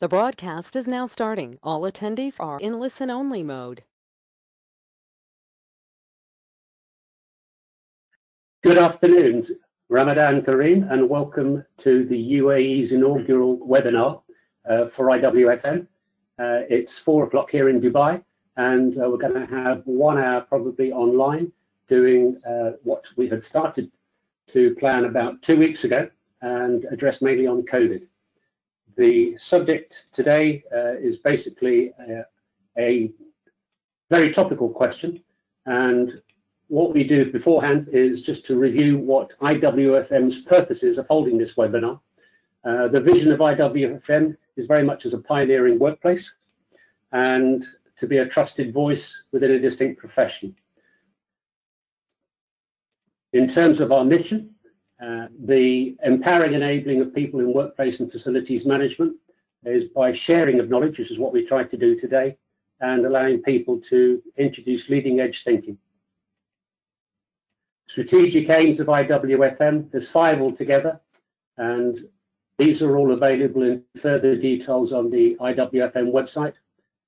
The broadcast is now starting. All attendees are in listen-only mode. Good afternoon. Ramadan Kareem, and welcome to the UAE's inaugural webinar uh, for IWFM. Uh, it's four o'clock here in Dubai, and uh, we're gonna have one hour probably online doing what we had started to plan about two weeks ago and address mainly on COVID. The subject today uh, is basically uh, a very topical question, and what we do beforehand is just to review what IWFM's purpose is of holding this webinar. Uh, the vision of IWFM is very much as a pioneering workplace and to be a trusted voice within a distinct profession. In terms of our mission, Uh, the empowering enabling of people in workplace and facilities management is by sharing of knowledge, which is what we try to do today, and allowing people to introduce leading-edge thinking. Strategic aims of IWFM, there's five altogether, and these are all available in further details on the IWFM website.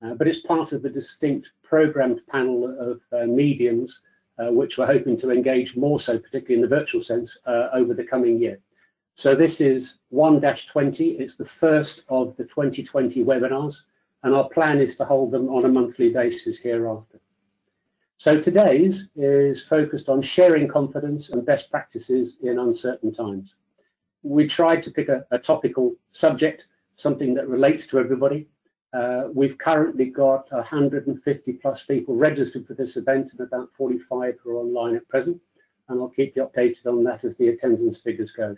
Uh, but it's part of the distinct programmed panel of uh, mediums, Uh, which we're hoping to engage more so, particularly in the virtual sense, uh, over the coming year. So this is 1-20. It's the first of the 2020 webinars, and our plan is to hold them on a monthly basis hereafter. So today's is focused on sharing confidence and best practices in uncertain times. We tried to pick a topical subject, something that relates to everybody. Uh, we've currently got 150+ people registered for this event and about 45 who are online at present, and I'll keep you updated on that as the attendance figures go.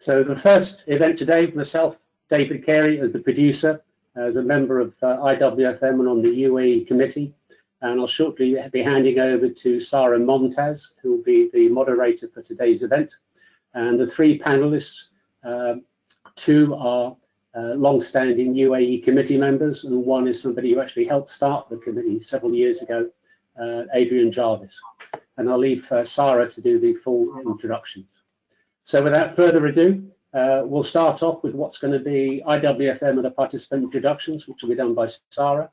So the first event today, myself, David Carey, as the producer, as a member of uh, IWFM and on the UAE committee, and I'll shortly be handing over to Sara Momtaz, who will be the moderator for today's event. And the three panelists, uh, two are Uh, long-standing UAE committee members, and one is somebody who actually helped start the committee several years ago, uh, Adrian Jarvis. And I'll leave uh, Sarah to do the full introductions. So without further ado, we'll start off with what's gonna be IWFM and the participant introductions, which will be done by Sarah.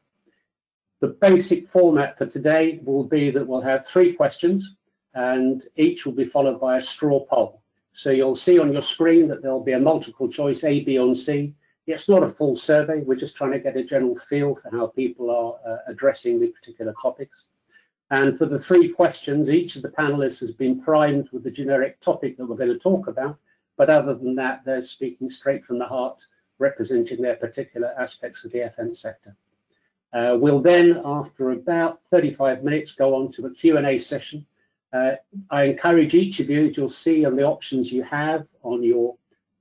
The basic format for today will be that we'll have three questions, and each will be followed by a straw poll. So you'll see on your screen that there'll be a multiple choice A, B, or C. It's not a full survey. We're just trying to get a general feel for how people are uh, addressing the particular topics. And for the three questions, each of the panelists has been primed with the generic topic that we're gonna talk about. But other than that, they're speaking straight from the heart, representing their particular aspects of the FM sector. Uh, we'll then, after about 35 minutes, go on to a Q&A session. Uh, I encourage each of you, as you'll see on the options you have on your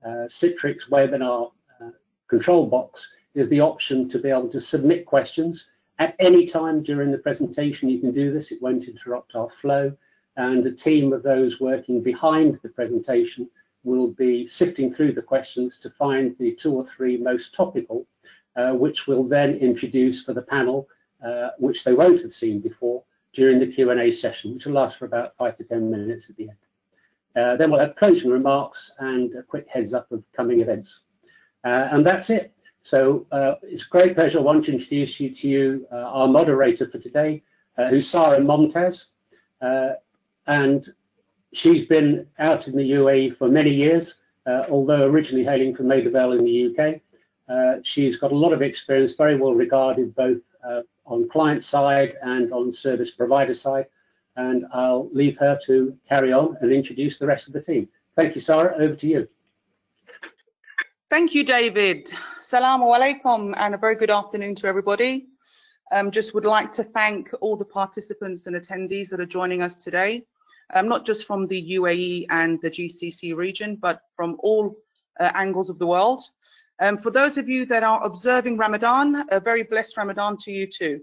Citrix webinar control box, is the option to be able to submit questions. At any time during the presentation, you can do this. It won't interrupt our flow. And a team of those working behind the presentation will be sifting through the questions to find the two or three most topical, uh, which we'll then introduce for the panel, uh, which they won't have seen before during the Q&A session, which will last for about five to 10 minutes at the end. Uh, then we'll have closing remarks and a quick heads-up of coming events. Uh, and that's it. So uh, it's a great pleasure. I want to introduce you to you uh, our moderator for today, who's Sara and She's been out in the UAE for many years, although originally hailing from Maida in the U.K. She's got a lot of experience, very well regarded, both on client side and on service provider side. And I'll leave her to carry on and introduce the rest of the team. Thank you, Sarah. Over to you. Thank you, David. As-salamu alaykum, and a very good afternoon to everybody. Um, just would like to thank all the participants and attendees that are joining us today, um, not just from the UAE and the GCC region, but from all uh, angles of the world. Um, for those of you that are observing Ramadan, a very blessed Ramadan to you too.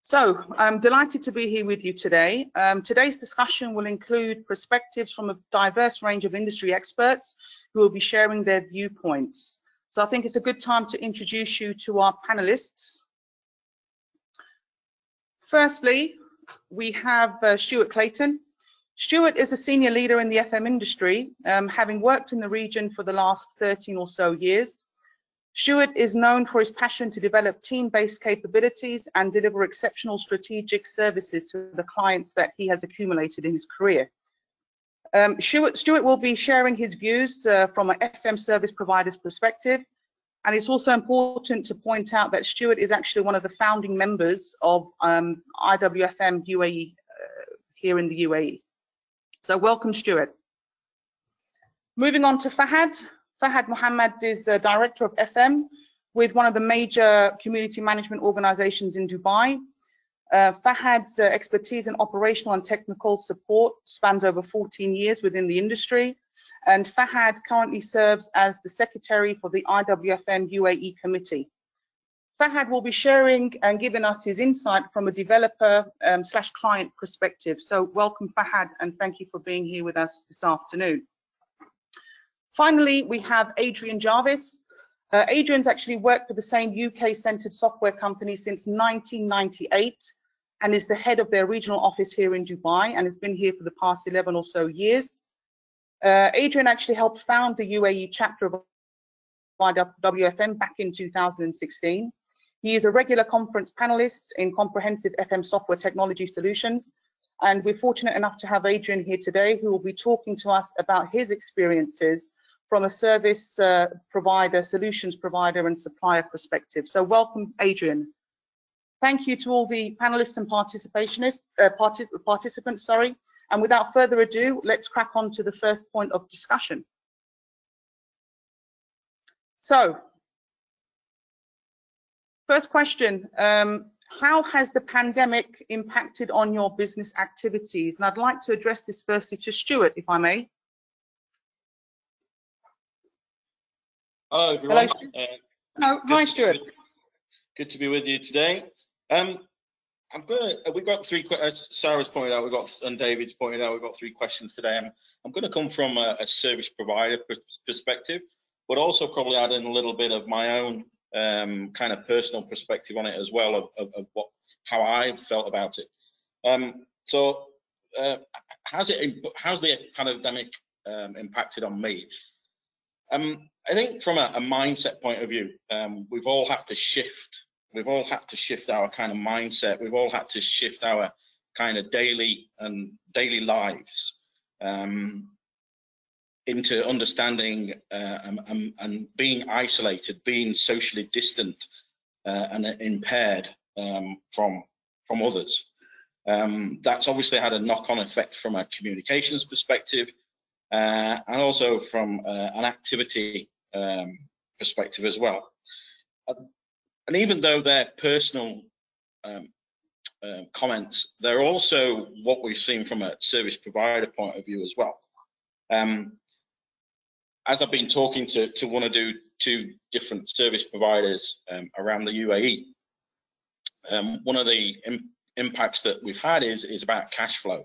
So I'm delighted to be here with you today. Today's discussion will include perspectives from a diverse range of industry experts who will be sharing their viewpoints. So I think it's a good time to introduce you to our panelists. Firstly, we have uh, Stuart Clayton. Stuart is a senior leader in the FM industry, um, having worked in the region for the last 13 or so years. Stuart is known for his passion to develop team-based capabilities and deliver exceptional strategic services to the clients that he has accumulated in his career. Um, Stuart, Stuart, will be sharing his views uh, from an FM service provider's perspective. And it's also important to point out that Stuart is actually one of the founding members of um, IWFM UAE uh, here in the UAE. So welcome, Stuart. Moving on to Fahad. Fahad Mohammed is the director of FM with one of the major community management organizations in Dubai. Uh, Fahad's uh, expertise in operational and technical support spans over 14 years within the industry, and Fahad currently serves as the secretary for the IWFM UAE committee. Fahad will be sharing and giving us his insight from a developer um, slash client perspective. So welcome Fahad and thank you for being here with us this afternoon. Finally, we have Adrian Jarvis. Uh, Adrian's actually worked for the same UK-centered software company since 1998 and is the head of their regional office here in Dubai and has been here for the past 11 or so years. Uh, Adrian actually helped found the UAE chapter of IWFM back in 2016. He is a regular conference panelist in comprehensive FM software technology solutions. And we're fortunate enough to have Adrian here today who will be talking to us about his experiences from a service uh, provider, solutions provider and supplier perspective. So welcome, Adrian. Thank you to all the panelists and participationists, uh, partic participants, sorry. And without further ado, let's crack on to the first point of discussion. So, first question, um, how has the pandemic impacted on your business activities? And I'd like to address this firstly to Stuart, if I may. Hello, everyone. Hello. Uh, no, hi, Stuart. Good to be with you today. Um, I'm gonna. Uh, we've got three. As Sarah's pointed out, we've got and David's pointed out, we've got three questions today. I'm, I'm going to come from a, a service provider perspective, but also probably add in a little bit of my own um, kind of personal perspective on it as well of, of, of what how I felt about it. Um, so, uh, how's it? How's the pandemic um, impacted on me? Um, I think from a, a mindset point of view, um, we've all had to shift. We've all had to shift our kind of mindset. We've all had to shift our kind of daily and daily lives um, into understanding uh, and, and, being isolated, being socially distant uh, and impaired um, from from others. Um, that's obviously had a knock-on effect from a communications perspective, uh, and also from uh, an activity um, perspective as well. And even though they're personal um, uh, comments, they're also what we've seen from a service provider point of view as well. Um, as I've been talking to, to one or two, two different service providers um, around the UAE, um, one of the Im impacts that we've had is, is about cash flow.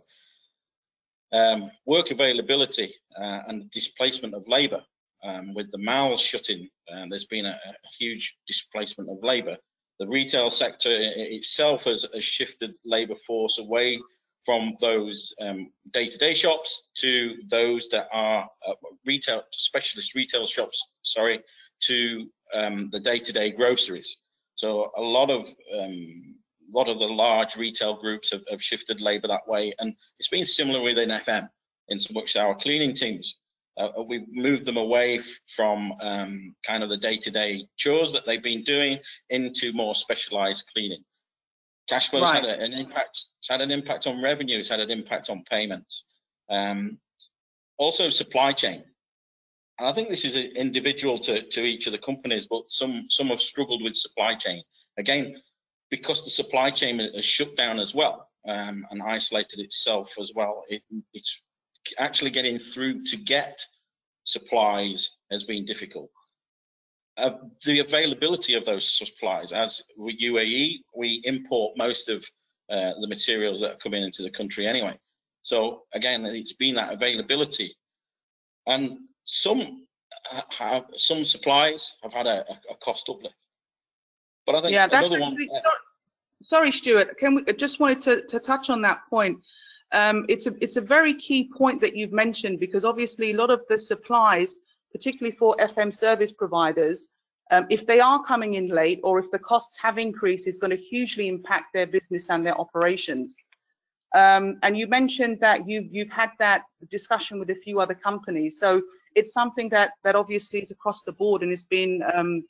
Um, work availability uh, and displacement of labour um, with the malls shutting, uh, there's been a, a, huge displacement of labour. The retail sector itself has, has shifted labour force away from those um, day-to-day -day shops to those that are uh, retail specialist retail shops. Sorry, to um, the day-to-day -day groceries. So a lot of um, a lot of the large retail groups have, have shifted labour that way, and it's been similar within FM in so much our cleaning teams uh, uh, we've moved them away from um, kind of the day-to-day chores that they've been doing into more specialized cleaning. Cash flows right. had an impact. It's had an impact on revenue. It's had an impact on payments. Um, also, supply chain. And I think this is individual to, to each of the companies, but some some have struggled with supply chain. Again, because the supply chain has shut down as well um, and isolated itself as well. It, it's actually getting through to get supplies has been difficult. Uh, the availability of those supplies, as with UAE, we import most of uh, the materials that are coming into the country anyway. So again, it's been that availability, and some have some supplies have had a, a cost uplift. But I think yeah, that's actually, one, uh, sorry, Stuart. Can we just wanted to, to touch on that point? Um, it's a it's a very key point that you've mentioned because obviously a lot of the supplies, particularly for FM service providers, um, if they are coming in late or if the costs have increased, is going to hugely impact their business and their operations. Um, and you mentioned that you've, you've had that discussion with a few other companies. So it's something that, that obviously is across the board and has been um,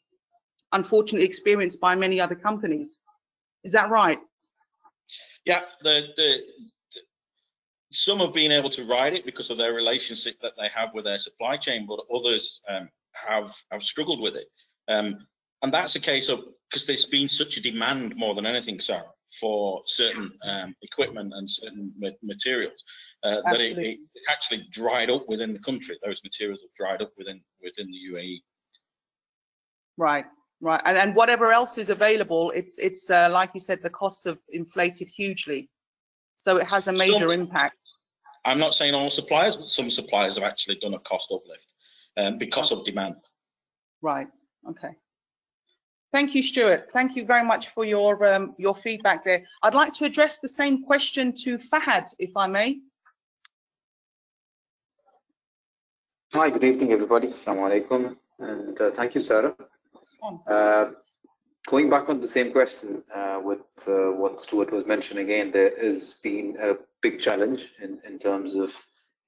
unfortunately experienced by many other companies. Is that right? Yeah, the, the, some have been able to ride it because of their relationship that they have with their supply chain, but others um, have have struggled with it. Um, and that's a case of because there's been such a demand more than anything, Sarah, for certain um, equipment and certain ma materials uh, that it, it, actually dried up within the country. Those materials have dried up within within the UAE. Right, right, and, and whatever else is available, it's it's uh, like you said, the costs have inflated hugely, so it has a major some, impact. I'm not saying all suppliers, but some suppliers have actually done a cost uplift um, because of demand. Right. Okay. Thank you, Stuart. Thank you very much for your um, your feedback there. I'd like to address the same question to Fahad, if I may. Hi, good evening, everybody. Assalamu alaikum. And uh, thank you, Sarah. Uh, going back on the same question uh, with uh, what Stuart was mentioning again, there has been a big challenge in, in terms of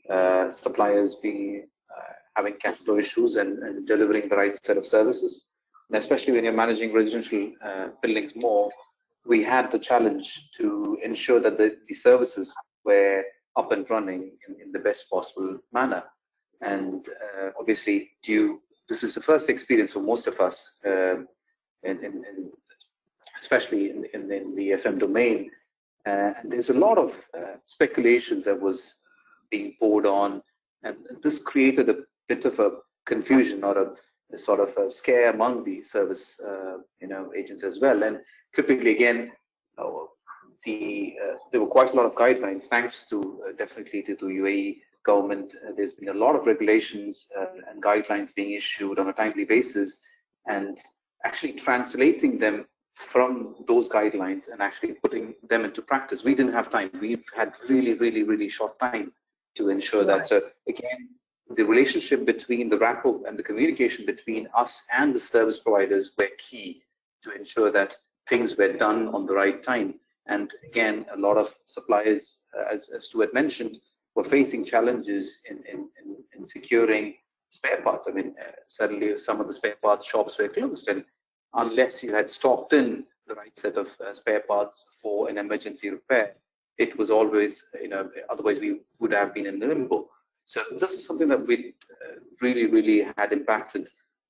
uh, suppliers being uh, having cash flow issues and, and delivering the right set of services and especially when you're managing residential uh, buildings more, we had the challenge to ensure that the, the services were up and running in, in the best possible manner. And uh, obviously, due this is the first experience for most of us, um, in, in, in, especially in, in, the FM domain. Uh, and there's a lot of uh, speculations that was being poured on, and this created a bit of a confusion or a sort of a scare among the service uh, you know agents as well and typically again uh, the uh, there were quite a lot of guidelines thanks to uh, definitely to the UAE government there's been a lot of regulations and guidelines being issued on a timely basis and actually translating them from those guidelines and actually putting them into practice we didn't have time we had really really really short time to ensure right. that so again the relationship between the rapport and the communication between us and the service providers were key to ensure that things were done on the right time. And again, a lot of suppliers, uh, as, as Stuart mentioned, were facing challenges in, in, in, in securing spare parts. I mean, uh, suddenly some of the spare parts shops were closed, and unless you had stocked in the right set of uh, spare parts for an emergency repair, it was always, you know, otherwise we would have been in limbo. So this is something that we uh, really, really had impacted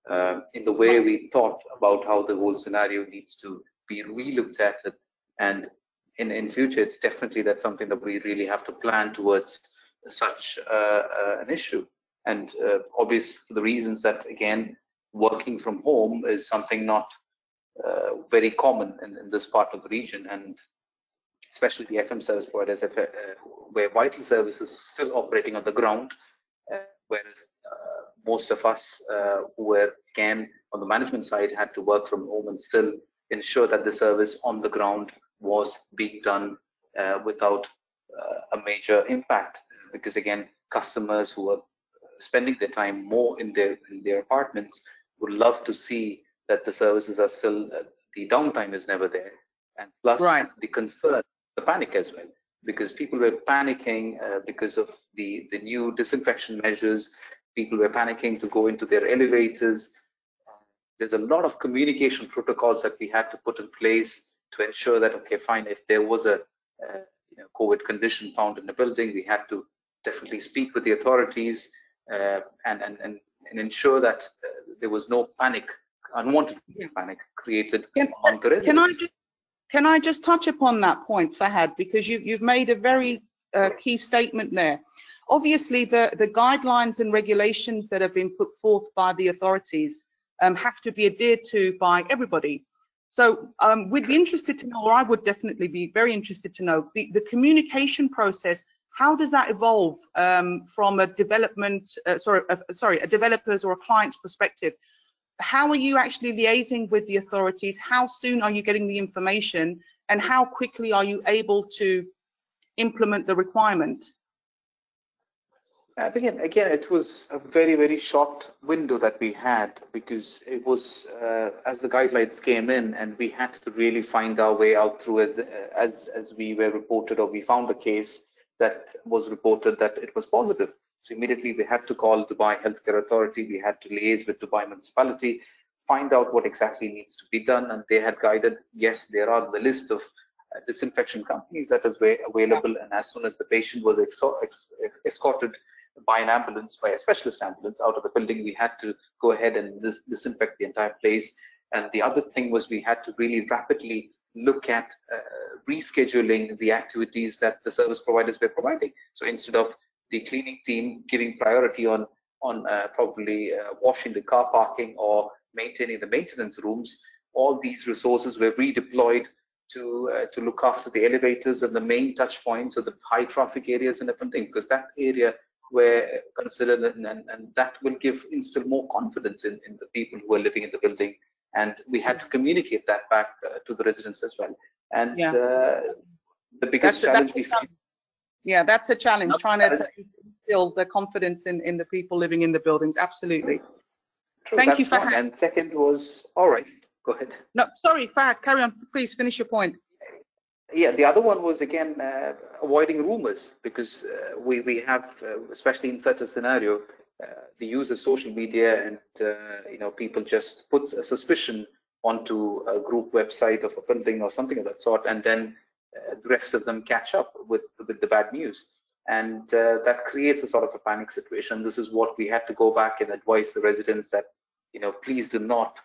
uh, in the way we thought about how the whole scenario needs to be relooked at it. And in, in future, it's definitely that's something that we really have to plan towards such uh, uh, an issue. And uh, obvious for the reasons that, again, working from home is something not uh, very common in, in, this part of the region. And especially the FM service providers, uh, where vital services still operating on the ground, uh, whereas uh, most of us who were again on the management side had to work from home and still ensure that the service on the ground was being done without a major impact. Because again, customers who are spending their time more in their in their apartments would love to see that the services are still uh, the downtime is never there. And plus right. the concern the panic as well because people were panicking uh, because of the the new disinfection measures. People were panicking to go into their elevators. There's a lot of communication protocols that we had to put in place to ensure that okay fine if there was a uh, you know, covid condition found in the building we had to definitely speak with the authorities and, and and and ensure that uh, there was no panic unwanted panic created can, among the residents. Can I just can I just touch upon that point, Fahad, because you, you've made a very uh, key statement there. Obviously, the, the guidelines and regulations that have been put forth by the authorities um, have to be adhered to by everybody. So um, we'd be interested to know, or I would definitely be very interested to know, the, the communication process, how does that evolve um, from a development, uh, sorry, uh, sorry, a developer's or a client's perspective? how are you actually liaising with the authorities? How soon are you getting the information? And how quickly are you able to implement the requirement? Uh, again, again, it was a very, very short window that we had because it was uh, as the guidelines came in, and we had to really find our way out through as as as we were reported or we found a case that was reported that it was positive. So immediately we had to call Dubai Healthcare Authority. We had to liaise with Dubai municipality, find out what exactly needs to be done, and they had guided. Yes, there are the list of uh, disinfection companies that is available, and as soon as the patient was escorted by an ambulance, by a specialist ambulance out of the building, we had to go ahead and dis disinfect the entire place. And the other thing was we had to really rapidly look at uh, rescheduling the activities that the service providers were providing. So instead of the cleaning team giving priority on on uh, probably uh, washing the car parking or maintaining the maintenance rooms, all these resources were redeployed to uh, to look after the elevators and the main touch points of the high traffic areas the building because that area were considered and, and, and, that will give instill more confidence in, in the people who are living in the building and we had to communicate that back uh, to the residents as well. And yeah. uh, the biggest that's, challenge that's we challenge. yeah that's a challenge trying to instill the confidence in in the people living in the buildings absolutely. True, thank you for and second was all right go ahead. No sorry Fahad carry on please finish your point. Yeah, the other one was again uh, avoiding rumors because uh, we we have, uh, especially in such a scenario, the use of social media and uh, you know people just put a suspicion onto a group website of a building or something of that sort, and then uh, the rest of them catch up with with the bad news, and that creates a sort of a panic situation. This is what we had to go back and advise the residents that you know please do not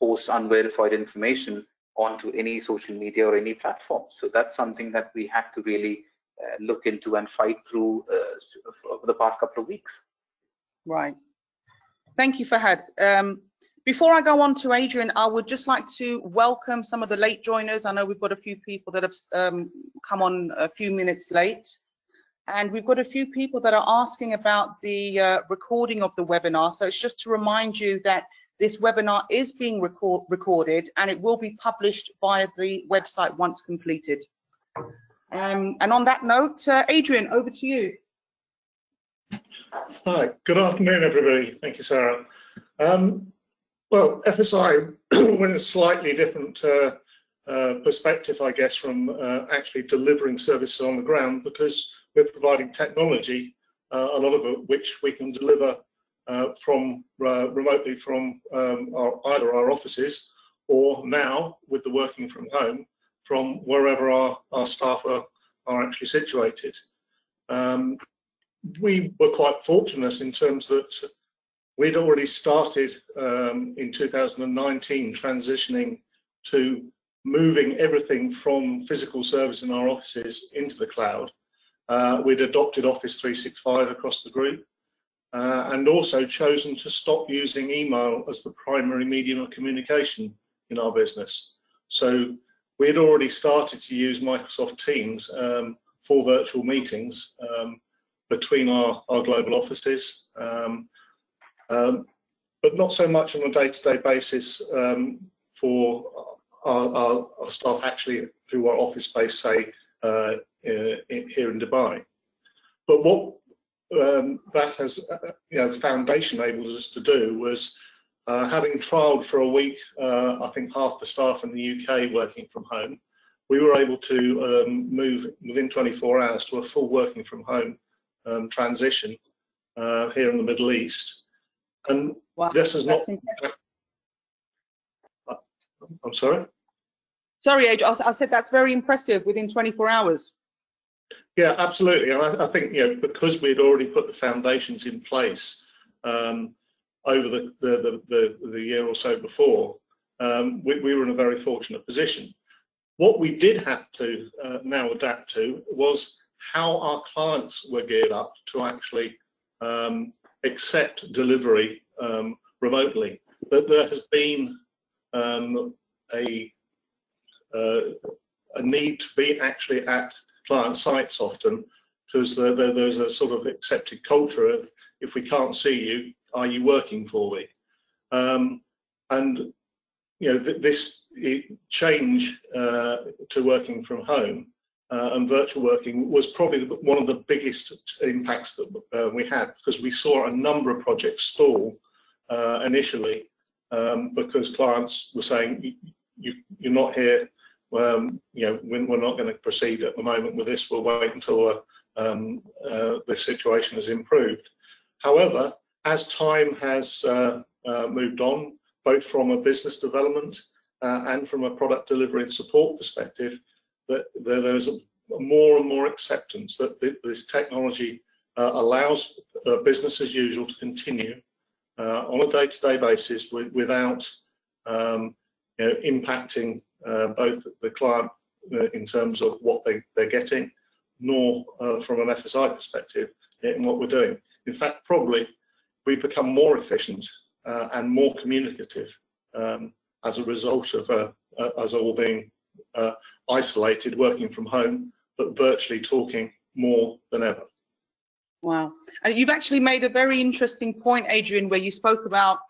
post unverified information onto any social media or any platform. So that's something that we had to really uh, look into and fight through uh, over the past couple of weeks. Right. Thank you, Fahad. Um, before I go on to Adrian, I would just like to welcome some of the late joiners. I know we've got a few people that have um, come on a few minutes late. And we've got a few people that are asking about the uh, recording of the webinar. So it's just to remind you that this webinar is being record recorded and it will be published via the website once completed. Um, and on that note, uh, Adrian, over to you. Hi, good afternoon, everybody. Thank you, Sarah. Um, well, FSI went a slightly different uh, uh, perspective, I guess, from uh, actually delivering services on the ground because we're providing technology, uh, a lot of it which we can deliver uh, from uh, remotely from um, our, either our offices or now with the working from home from wherever our, our staff are, are actually situated. Um, we were quite fortunate in terms that we'd already started um, in 2019 transitioning to moving everything from physical service in our offices into the cloud. Uh, we'd adopted Office 365 across the group uh, and also chosen to stop using email as the primary medium of communication in our business. So we had already started to use Microsoft Teams um, for virtual meetings um, between our, our global offices, um, um but not so much on a day-to-day -day basis um, for our, our, our, staff actually who are office-based, say, uh, in, here in Dubai. But what um, that has, uh, you know, foundation enabled us to do was uh, having trialled for a week, uh, I think half the staff in the UK working from home, we were able to um, move within 24 hours to a full working from home um, transition uh, here in the Middle East. And wow, this is not. Uh, I'm sorry? Sorry, Adrian, I said that's very impressive within 24 hours. Yeah, absolutely. And I, I, think you know because we had already put the foundations in place um, over the, the, the, the, year or so before, um, we, we, were in a very fortunate position. What we did have to uh, now adapt to was how our clients were geared up to actually um, accept delivery um, remotely. That there has been um, a uh, a need to be actually at client sites often because there's a sort of accepted culture of if we can't see you, are you working for me? Um, and you know th this change uh, to working from home and virtual working was probably one of the biggest impacts that uh, we had because we saw a number of projects stall uh, initially um, because clients were saying you, are not here um, you know we're not going to proceed at the moment with this we'll wait until uh, um, uh, the situation has improved. However as time has uh, moved on both from a business development and from a product delivery and support perspective that there's more and more acceptance that this technology uh, allows uh, business as usual to continue uh, on a day-to-day -day basis with, without um, you know, impacting uh, both the client uh, in terms of what they, they're getting, nor uh, from an FSI perspective in what we're doing. In fact, probably we've become more efficient and more communicative um, as a result of us all being uh, isolated, working from home, but virtually talking more than ever. Wow. And you've actually made a very interesting point, Adrian, where you spoke about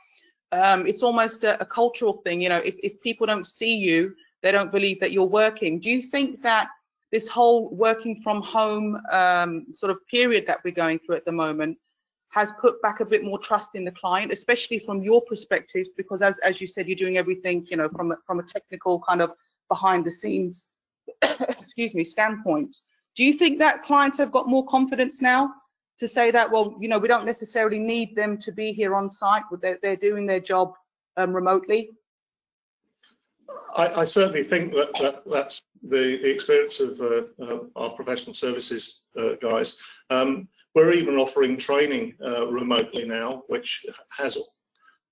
um, it's almost a, a, cultural thing. You know, if, if people don't see you, they don't believe that you're working. Do you think that this whole working from home um, sort of period that we're going through at the moment has put back a bit more trust in the client, especially from your perspective, because as, as you said, you're doing everything, you know, from, from a technical kind of behind the scenes, excuse me, standpoint. Do you think that clients have got more confidence now to say that, well, you know, we don't necessarily need them to be here on site, they're, they're doing their job um, remotely? I, I, certainly think that, that that's the, the experience of uh, uh, our professional services uh, guys. Um, we're even offering training uh, remotely now, which has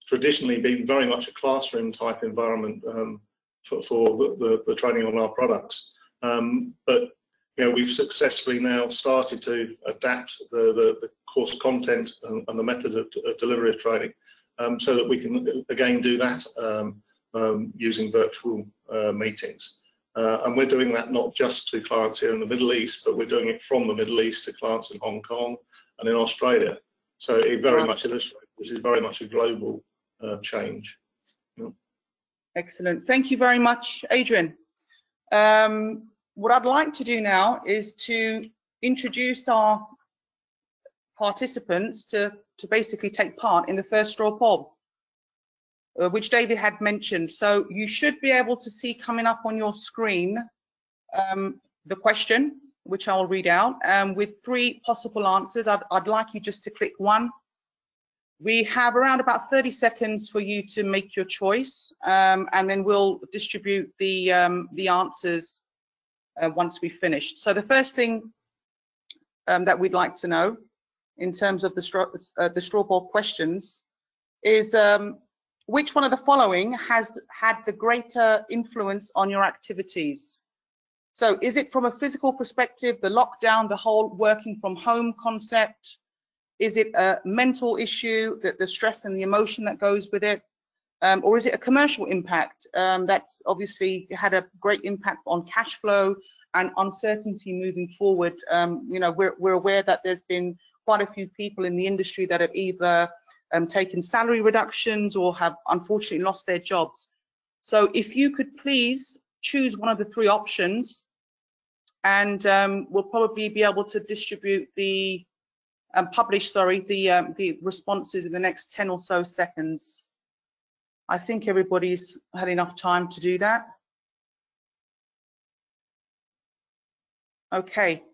traditionally been very much a classroom type environment um, for, for the, the, the, training on our products. Um, but you know, we've successfully now started to adapt the, the, the course content and, and, the method of, of delivery of training um, so that we can again do that um, um using virtual uh, meetings. Uh, and we're doing that not just to clients here in the Middle East, but we're doing it from the Middle East to clients in Hong Kong and in Australia. So it very much illustrates this is very much a global uh, change. Excellent. Thank you very much, Adrian. Um, what I'd like to do now is to introduce our participants to, to basically take part in the first straw poll, uh, which David had mentioned. So you should be able to see coming up on your screen um, the question, which I'll read out, um, with three possible answers. I'd, I'd like you just to click one we have around about 30 seconds for you to make your choice, um, and then we'll distribute the um, the answers uh, once we've finished. So the first thing um, that we'd like to know, in terms of the straw uh, the straw poll questions, is um, which one of the following has had the greater influence on your activities? So is it from a physical perspective, the lockdown, the whole working from home concept? Is it a mental issue, that the stress and the emotion that goes with it? Um, or is it a commercial impact um, that's obviously had a great impact on cash flow and uncertainty moving forward? Um, you know, we're, we're aware that there's been quite a few people in the industry that have either um, taken salary reductions or have unfortunately lost their jobs. So if you could please choose one of the three options and um, we'll probably be able to distribute the um, publish, sorry, the, um, the responses in the next 10 or so seconds. I think everybody's had enough time to do that. Okay.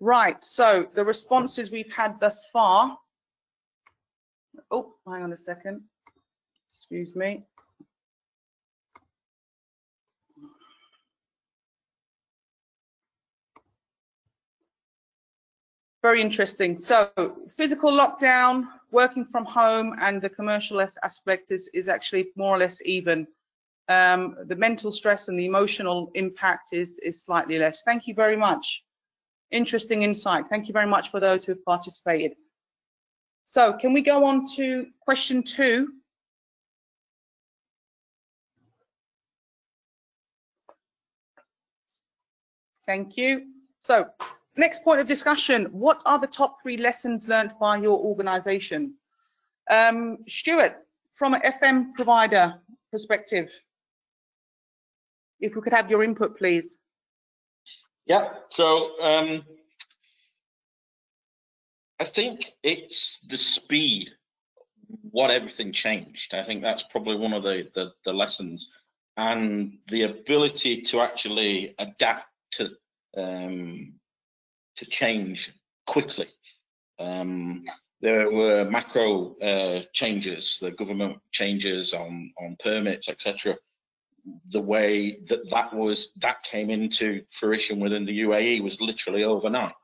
Right, so the responses we've had thus far. Oh, hang on a second. Excuse me. Very interesting. So physical lockdown, working from home, and the commercial aspect is, is actually more or less even. Um, the mental stress and the emotional impact is, is slightly less. Thank you very much. Interesting insight. Thank you very much for those who have participated. So can we go on to question two? Thank you. So Next point of discussion, what are the top three lessons learned by your organization? Um, Stuart, from an FM provider perspective, if we could have your input, please. Yeah, so um, I think it's the speed what everything changed. I think that's probably one of the, the, the lessons and the ability to actually adapt to um, to change quickly. Um, there were macro uh, changes, the government changes on on permits, etc. The way that that was that came into fruition within the UAE was literally overnight,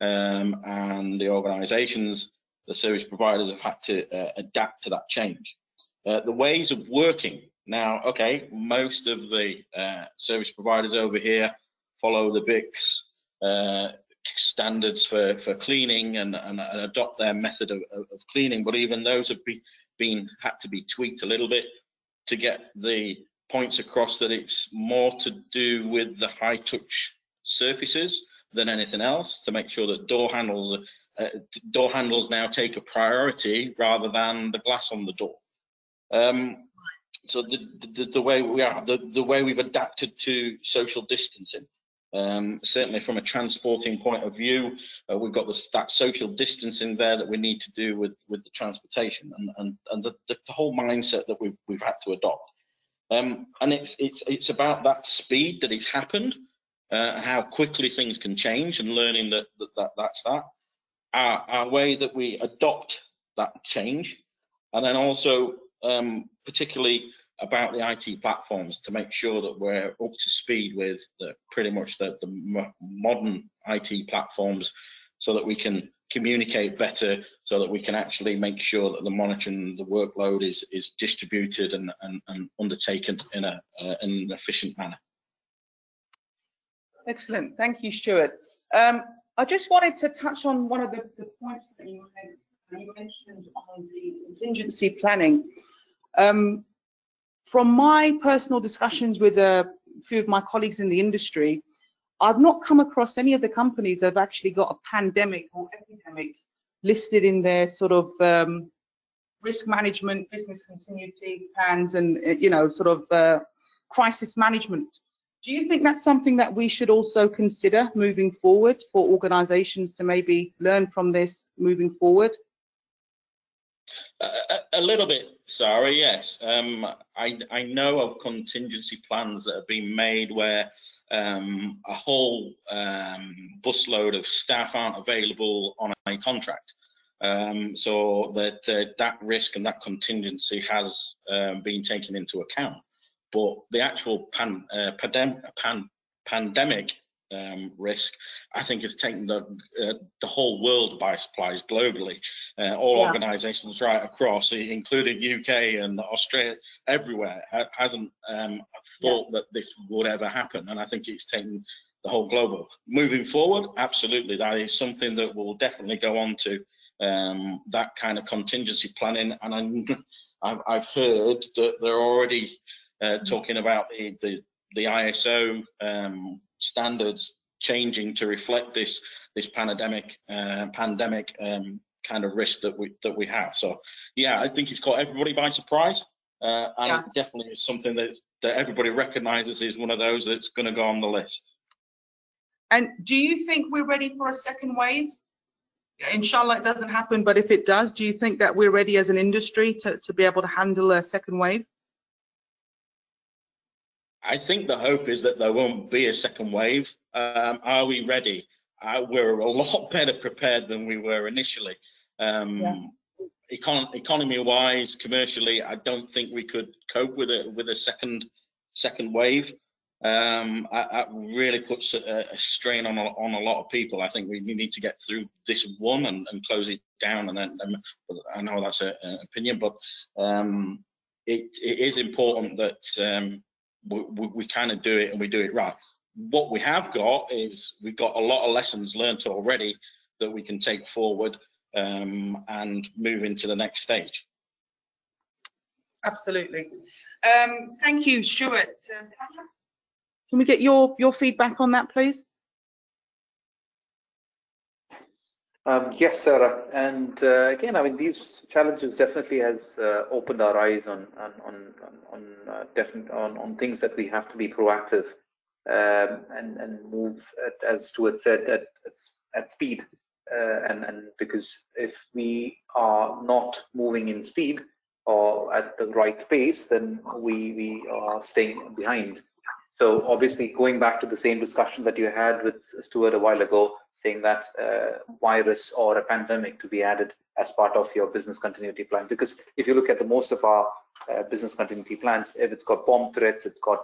um, and the organisations, the service providers have had to uh, adapt to that change. Uh, the ways of working now, okay, most of the uh, service providers over here follow the BICS uh, standards for, for cleaning and, and, and adopt their method of, of, cleaning, but even those have be, been had to be tweaked a little bit to get the points across that it's more to do with the high touch surfaces than anything else to make sure that door handles uh, door handles now take a priority rather than the glass on the door. Um, so the, the, the way we are, the, the way we've adapted to social distancing. Um, certainly from a transporting point of view, uh, we've got the, that social distancing there that we need to do with, with the transportation and, and, and the, the, the whole mindset that we've, we've had to adopt. Um, and it's, it's, it's about that speed that it's happened, uh, how quickly things can change and learning that, that, that that's that. Our, our way that we adopt that change and then also um, particularly about the IT platforms to make sure that we're up to speed with the, pretty much the, the modern IT platforms so that we can communicate better so that we can actually make sure that the monitoring the workload is is distributed and, and, and undertaken in a uh, in an efficient manner. Excellent, thank you, Stuart. Um, I just wanted to touch on one of the, the points that you, you mentioned on the contingency planning. Um, from my personal discussions with a few of my colleagues in the industry, I've not come across any of the companies that have actually got a pandemic or epidemic listed in their sort of um, risk management, business continuity plans, and uh, you know, sort of uh, crisis management. Do you think that's something that we should also consider moving forward for organisations to maybe learn from this moving forward? A, a, little bit, sorry, yes. Um, I, I know of contingency plans that have been made where um, a whole um, busload of staff aren't available on a contract. Um, so that uh, that risk and that contingency has um, been taken into account. But the actual pan, uh, pandem pan, pandemic um, risk, I think has taken the uh, the whole world by surprise globally. Uh, all yeah. organisations right across, including UK and Australia, everywhere, ha hasn't um, thought yeah. that this would ever happen, and I think it's taken the whole global. Moving forward, absolutely, that is something that will definitely go on to um, that kind of contingency planning, and I'm, I've, I've heard that they're already uh, mm-hmm. talking about the the, the ISO um, standards changing to reflect this this pandemic uh, pandemic um, kind of risk that we that we have. So yeah, I think it's caught everybody by surprise, uh, and yeah. it definitely is something that that everybody recognises is one of those that's going to go on the list. And do you think we're ready for a second wave? Inshallah, it doesn't happen, but if it does, do you think that we're ready as an industry to, to be able to handle a second wave? I think the hope is that there won't be a second wave. Um, are we ready? Uh, we're a lot better prepared than we were initially. Um, yeah. econ economy-wise, commercially, I don't think we could cope with it with a second second wave. Um, that really puts a, a strain on a, on a lot of people. I think we need to get through this one and, and close it down. And then um, I know that's an opinion, but um, it, it is important that um, we, we, we kind of do it and we do it right. What we have got is we've got a lot of lessons learnt already that we can take forward um, and move into the next stage. Absolutely. Um, thank you, Stuart. Uh, can we get your, your feedback on that, please? Um, yes, Sarah. And uh, again, I mean, these challenges definitely has uh, opened our eyes on on on on, uh, on, on things that we have to be proactive um, and and move at, as Stuart said at at speed. Uh, and and because if we are not moving in speed or at the right pace, then we we are staying behind. So obviously, going back to the same discussion that you had with Stuart a while ago, saying that uh, virus or a pandemic to be added as part of your business continuity plan. Because if you look at the most of our uh, business continuity plans, if it's got bomb threats, it's got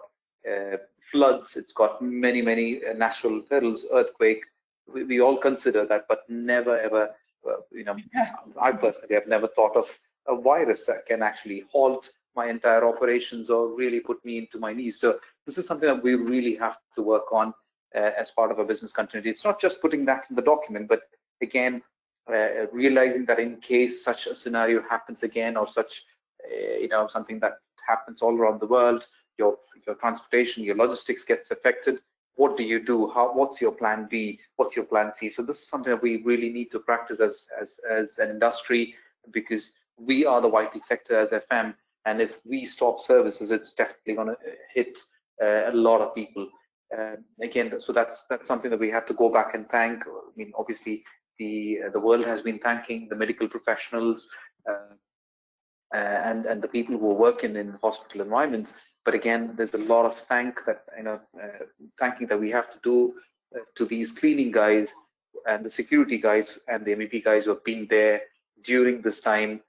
uh, floods, it's got many, many uh, natural perils, earthquake. We, we, all consider that, but never ever, uh, you know, I personally have never thought of a virus that can actually halt my entire operations or really put me into my knees. So this is something that we really have to work on uh, as part of a business continuity. It's not just putting that in the document, but again, uh, realizing that in case such a scenario happens again or such, uh, you know, something that happens all around the world, your your transportation, your logistics gets affected. What do you do? How? What's your plan B? What's your plan C? So this is something that we really need to practice as as as an industry because we are the vital sector as FM, and if we stop services, it's definitely going to hit uh, a lot of people. Uh, again, so that's that's something that we have to go back and thank. I mean, obviously, the uh, the world has been thanking the medical professionals uh, uh, and and the people who are working in hospital environments. But again, there's a lot of thank that you know thanking that we have to do to these cleaning guys and the security guys and the MEP guys who have been there during this time,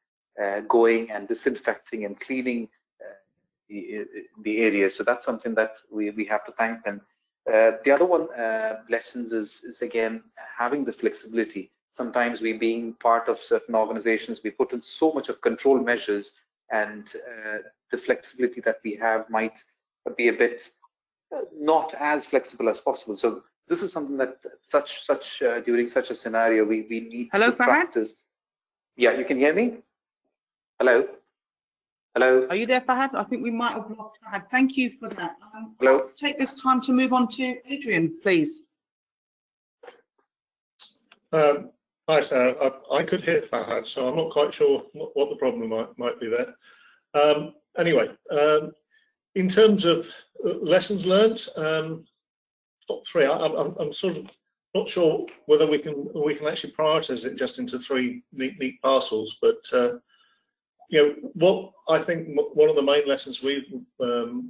going and disinfecting and cleaning the, the area. So that's something that we, we have to thank them. Uh, the other one uh, lessons is, is again having the flexibility. Sometimes we being part of certain organizations, we put in so much of control measures and uh, the flexibility that we have might be a bit uh, not as flexible as possible. So this is something that such such uh, during such a scenario we, we need Hello, to Fahad? practice. Yeah, you can hear me? Hello? Hello. Are you there, Fahad? I think we might have lost Fahad. Thank you for that. Um, Hello. Take this time to move on to Adrian, please. Um, hi, Sarah. I, I, could hear Fahad, so I'm not quite sure what the problem might, might be there. Um, anyway, um, in terms of uh, lessons learned, um, top three, I, I'm, I'm sort of not sure whether we can we can actually prioritize it just into three neat, neat parcels, but uh, you know, what I think one of the main lessons we've um,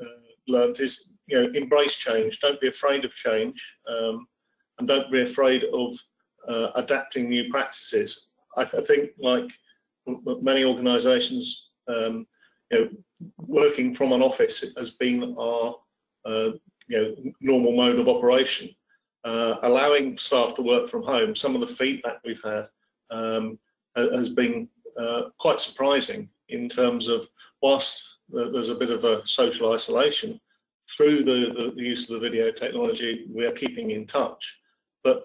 uh, learned is, you know, embrace change. Don't be afraid of change, um, and don't be afraid of uh, adapting new practices. I, I, think, like many organisations, um, you know, working from an office has been our, uh, you know, normal mode of operation. Uh, allowing staff to work from home, some of the feedback we've had um, has been quite surprising in terms of whilst there's a bit of a social isolation, through the, the, use of the video technology, we are keeping in touch. But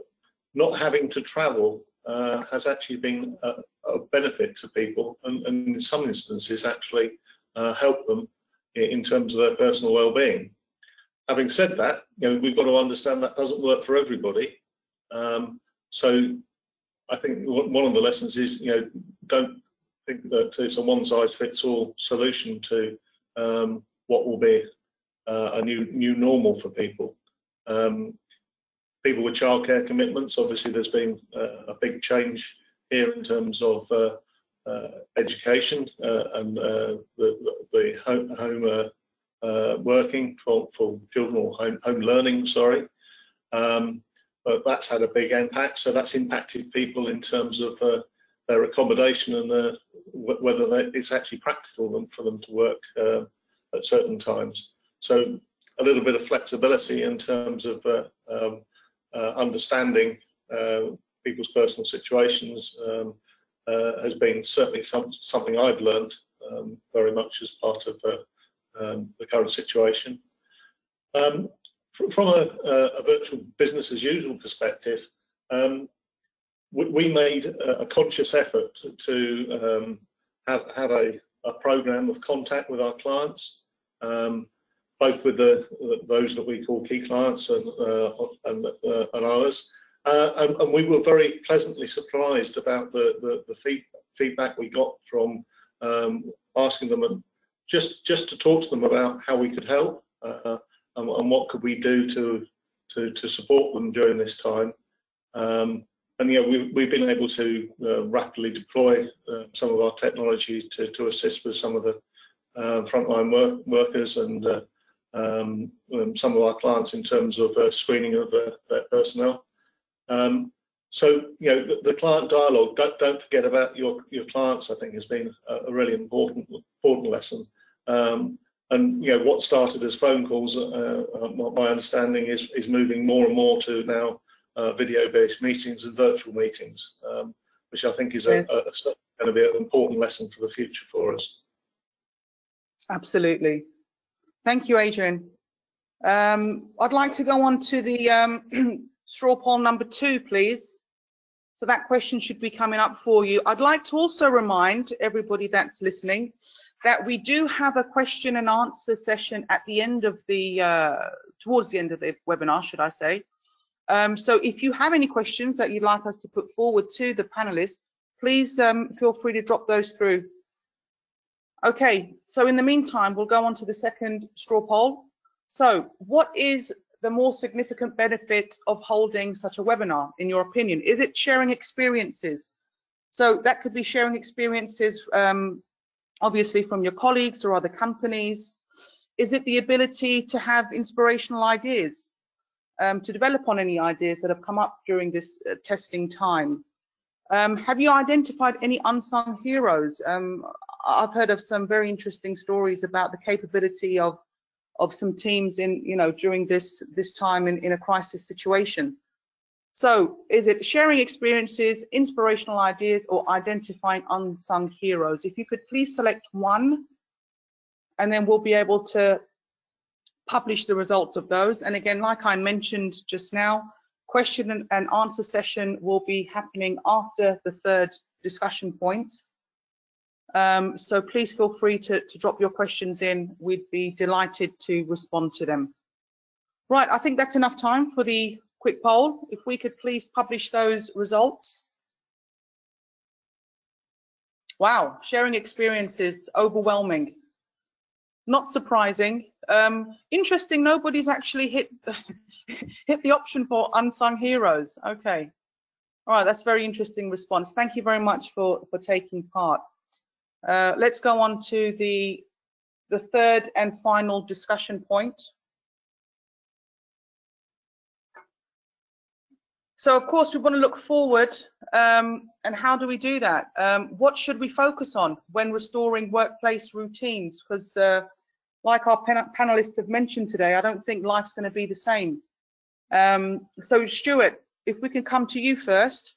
not having to travel uh, has actually been a, a, benefit to people and, and in some instances actually uh, help them in terms of their personal well-being. Having said that, you know, we've got to understand that doesn't work for everybody. Um, so I think one of the lessons is, you know, don't think that it's a one-size-fits-all solution to um, what will be uh, a new new normal for people. Um, people with childcare commitments, obviously, there's been uh, a big change here in terms of uh, uh education uh, and uh, the, the home, home working for, for children or home, home learning. Sorry. Um, but that's had a big impact. So that's impacted people in terms of their accommodation and their, whether it's actually practical for them to work uh, at certain times. So a little bit of flexibility in terms of uh, um, uh, understanding uh, people's personal situations um, uh, has been certainly some, something I've learned um, very much as part of um, the current situation. Um, from a, a, virtual business as usual perspective, um, we, made a, conscious effort to um, have, have a, a, program of contact with our clients, um, both with the, those that we call key clients and, uh, and, uh, and others. Uh, and, and, we were very pleasantly surprised about the, the, the feed, feedback we got from um, asking them just, just to talk to them about how we could help. Uh, and, and what could we do to, to, to support them during this time. Um, and yeah, we, we've been able to uh, rapidly deploy uh, some of our technology to, to assist with some of the uh, frontline work, workers and uh, um, um, some of our clients in terms of uh, screening of uh, their personnel. Um, so, you know, the, the client dialogue, don't, don't, forget about your, your clients, I think has been a, really important, important lesson. Um, and, you know, what started as phone calls, my understanding is, is moving more and more to now uh, video-based meetings and virtual meetings, um, which I think is a, a, a going to be an important lesson for the future for us. Absolutely. Thank you, Adrian. Um, I'd like to go on to the um, straw poll number two, please. So that question should be coming up for you. I'd like to also remind everybody that's listening that we do have a question and answer session at the end of the, uh, towards the end of the webinar, should I say. Um, so if you have any questions that you'd like us to put forward to the panelists, please um, feel free to drop those through. Okay, so in the meantime, we'll go on to the second straw poll. So what is the more significant benefit of holding such a webinar, in your opinion? Is it sharing experiences? So that could be sharing experiences, um, obviously, from your colleagues or other companies. Is it the ability to have inspirational ideas, um, to develop on any ideas that have come up during this uh, testing time? Um, have you identified any unsung heroes? Um, I've heard of some very interesting stories about the capability of of some teams in, you know, during this this time in, in a crisis situation. So is it sharing experiences, inspirational ideas, or identifying unsung heroes? If you could please select one, and then we'll be able to publish the results of those. And again, like I mentioned just now, question and answer session will be happening after the third discussion point. Um, so please feel free to, to drop your questions in. We'd be delighted to respond to them. Right, I think that's enough time for the quick poll. If we could please publish those results. Wow, sharing experiences, overwhelming. Not surprising. Um, interesting, nobody's actually hit hit the option for unsung heroes. Okay. All right, that's very interesting response. Thank you very much for, for taking part. Uh, let's go on to the, the third and final discussion point. So of course we want to look forward um, and how do we do that? Um, what should we focus on when restoring workplace routines? Because uh, like our panelists have mentioned today, I don't think life's going to be the same. Um, so Stuart, if we can come to you first.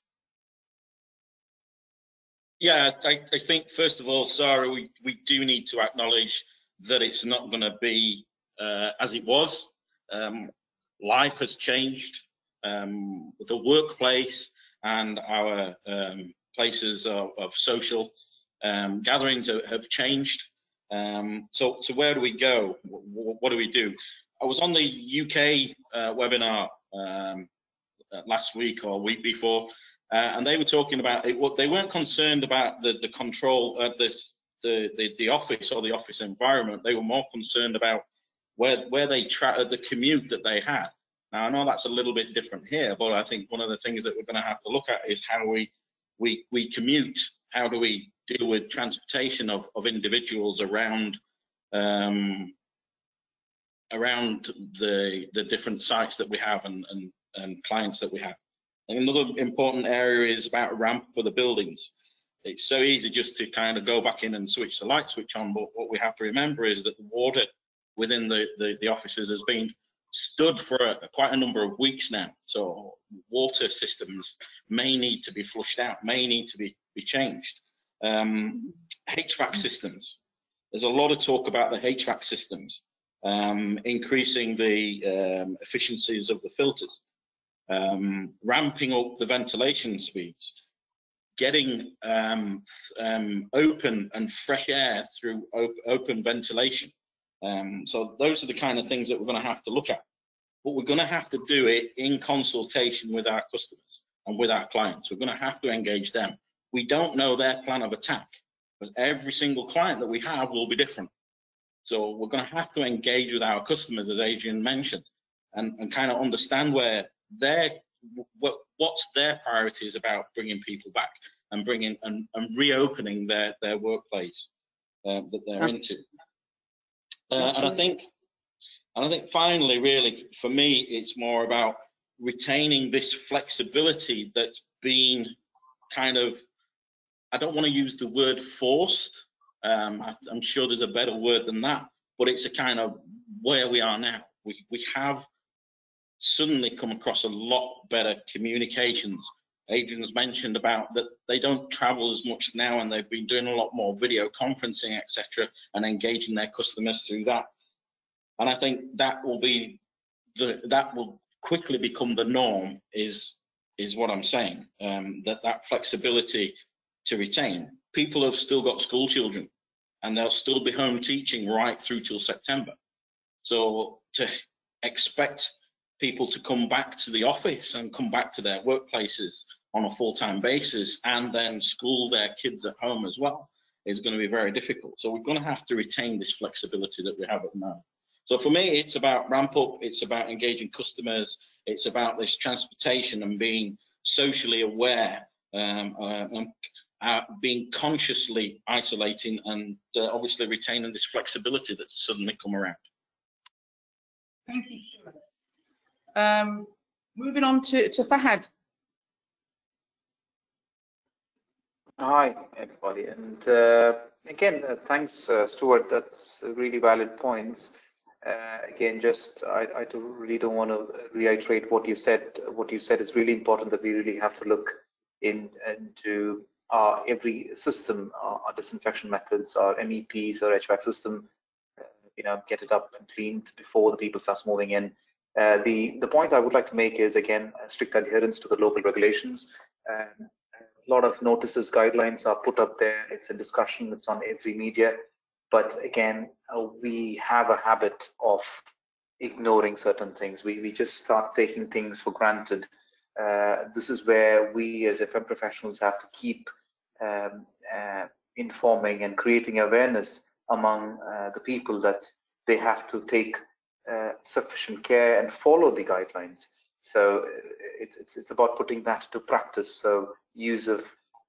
Yeah, I, I, think first of all, Sarah, we, we do need to acknowledge that it's not going to be uh, as it was. Um, life has changed. Um, the workplace and our um, places of, of social um, gatherings have changed. Um, so, so where do we go? What, what, do we do? I was on the UK uh, webinar um, last week or week before, uh, and they were talking about it. What they weren't concerned about the the control of this the, the the office or the office environment. They were more concerned about where where they tra- the commute that they had. Now I know that's a little bit different here, but I think one of the things that we're going to have to look at is how we we we commute. How do we deal with transportation of of individuals around um, around the the different sites that we have and and, and clients that we have. Another important area is about ramp for the buildings. It's so easy just to kind of go back in and switch the light switch on, but what we have to remember is that the water within the, the, the offices has been stood for a, quite a number of weeks now. So water systems may need to be flushed out, may need to be, be changed. Um, HVAC systems. There's a lot of talk about the HVAC systems, um, increasing the um, efficiencies of the filters um, ramping up the ventilation speeds, getting um, um, open and fresh air through op open ventilation. Um, so those are the kind of things that we're going to have to look at. But we're going to have to do it in consultation with our customers and with our clients. We're going to have to engage them. We don't know their plan of attack because every single client that we have will be different. So we're going to have to engage with our customers, as Adrian mentioned, and, and kind of understand where their what, what's their priorities about bringing people back and bringing and, and reopening their their workplace uh, that they're into. Uh, and I think, and I think finally, really, for me, it's more about retaining this flexibility that's been kind of, I don't want to use the word forced. Um, I, I'm sure there's a better word than that, but it's a kind of where we are now. We, we have suddenly come across a lot better communications. Adrian's mentioned about that they don't travel as much now and they've been doing a lot more video conferencing, etc., and engaging their customers through that. And I think that will be the that will quickly become the norm is is what I'm saying. Um, that that flexibility to retain. People have still got school children, and they'll still be home teaching right through till September. So to expect people to come back to the office and come back to their workplaces on a full-time basis and then school their kids at home as well is going to be very difficult. So we're going to have to retain this flexibility that we have at moment. So for me, it's about ramp up, it's about engaging customers, it's about this transportation and being socially aware um, uh, and uh, being consciously isolating and uh, obviously retaining this flexibility that's suddenly come around. Thank you, Stuart. Um, moving on to, to Fahad. Hi, everybody. And uh, again, uh, thanks, uh, Stuart. That's really valid points. Uh, again, just I, I do, really don't want to reiterate what you said. What you said is really important that we really have to look in into our every system, our disinfection methods, our MEPs, our HVAC system, uh, you know, get it up and cleaned before the people starts moving in. Uh, the the point I would like to make is again strict adherence to the local regulations. Um, a lot of notices, guidelines are put up there. It's a discussion. It's on every media. But again, uh, we have a habit of ignoring certain things. We we just start taking things for granted. Uh, this is where we as FM professionals have to keep um, uh, informing and creating awareness among uh, the people that they have to take uh, sufficient care and follow the guidelines. So uh, it's, it's, it's about putting that to practice. So use of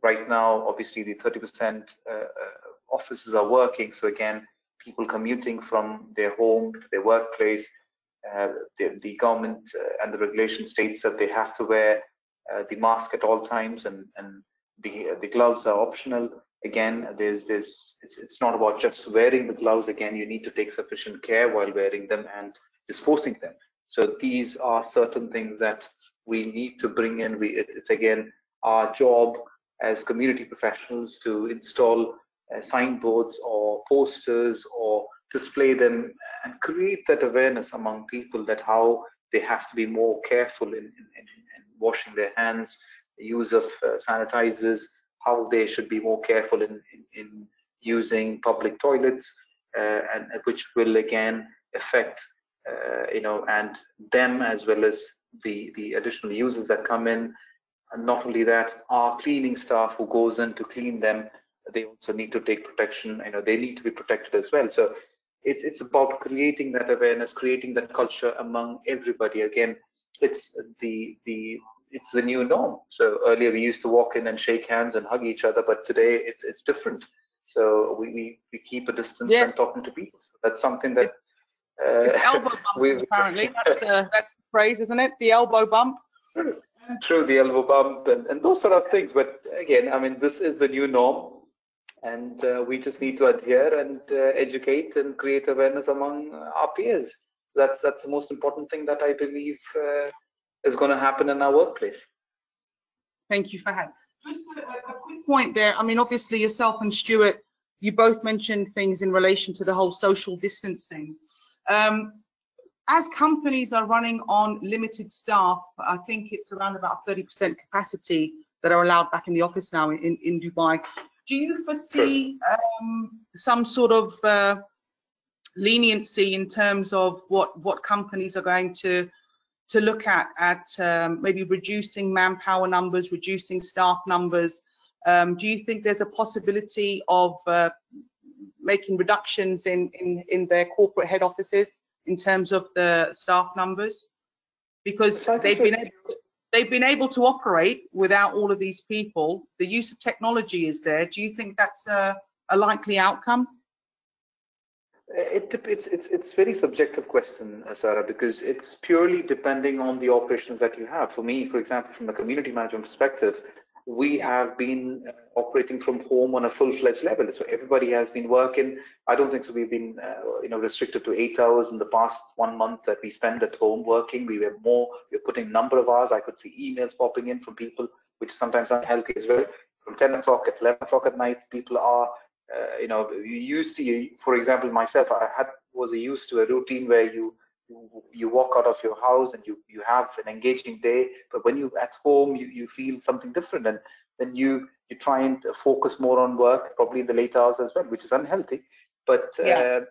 right now, obviously the 30% uh, uh, offices are working. So again, people commuting from their home to their workplace, the, the, government and the regulation states that they have to wear the mask at all times and, and the, the gloves are optional. Again, there's this, it's, it's not about just wearing the gloves. Again, you need to take sufficient care while wearing them and disposing them. So these are certain things that we need to bring in. We, it, it's again our job as community professionals to install uh, signboards or posters or display them and create that awareness among people that how they have to be more careful in, in, in, in washing their hands, use of uh, sanitizers, how they should be more careful in, in, using public toilets, uh, and which will again affect uh, you know, and them as well as the the additional users that come in. And not only that, our cleaning staff who goes in to clean them, they also need to take protection. You know, they need to be protected as well. So it's it's about creating that awareness, creating that culture among everybody. Again, it's the the it's the new norm. So earlier we used to walk in and shake hands and hug each other, but today it's it's different. So we we, we keep a distance yes. when talking to people. That's something that uh, elbow bump, apparently. That's the that's the phrase, isn't it? The elbow bump. True, the elbow bump and, and those sort of things. But again, I mean, this is the new norm, and uh, we just need to adhere and uh, educate and create awareness among our peers. So that's that's the most important thing that I believe uh, is going to happen in our workplace. Thank you, for Fahad. Just a, a quick point there. I mean, obviously, yourself and Stuart, you both mentioned things in relation to the whole social distancing. Um, as companies are running on limited staff, I think it's around about 30% capacity that are allowed back in the office now in, in Dubai. Do you foresee um, some sort of uh, leniency in terms of what, what companies are going to to look at at um, maybe reducing manpower numbers, reducing staff numbers? Um, do you think there's a possibility of uh, making reductions in, in, in their corporate head offices in terms of the staff numbers? Because So I think they've been able, they've been able to operate without all of these people. The use of technology is there. Do you think that's a, a likely outcome? It, it's, it's, it's very subjective question, uh, Sarah, because it's purely depending on the operations that you have. For me, for example, from a community management perspective, we have been uh, operating from home on a full-fledged level. So everybody has been working. I don't think so. We've been, uh, you know, restricted to eight hours in the past one month that we spend at home working. We were more. We're putting number of hours. I could see emails popping in from people, which sometimes unhealthy as well. From 10 o'clock at 11 o'clock at night, people are uh, you know, you used to, for example, myself, I had was used to a routine where you you, walk out of your house and you you have an engaging day, but when you at home, you, you feel something different, and then you you try and focus more on work, probably in the late hours as well, which is unhealthy. But Yeah. uh,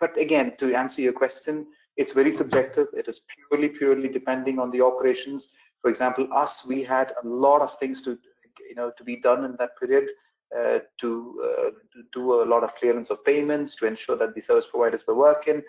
but again, to answer your question, it's very subjective. It is purely purely depending on the operations. For example, us, we had a lot of things to you know to be done in that period uh, to, uh, to do a lot of clearance of payments to ensure that the service providers were working,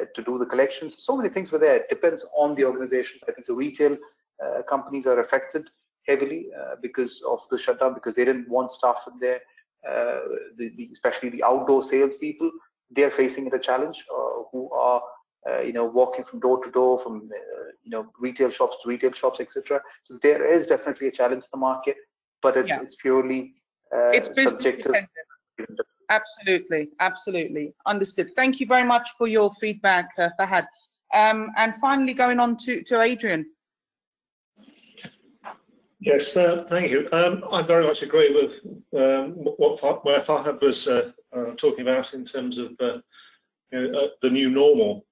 uh, to do the collections. So many things were there. It depends on the organizations. I think the retail uh, companies are affected heavily uh, because of the shutdown because they didn't want staff in there. Uh, the, the, especially the outdoor salespeople, they are facing the challenge uh, who are uh, you know walking from door to door, from uh, you know retail shops to retail shops, etc. So there is definitely a challenge in the market, but it's Yeah. it's purely uh, It's business subjective. dependent. Absolutely, absolutely. Understood. Thank you very much for your feedback, uh, Fahad. Um, and finally, going on to, to Adrian. Yes, uh, thank you. Um, I very much agree with um, what Fa- where Fahad was uh, uh, talking about in terms of uh, you know, uh, the new normal.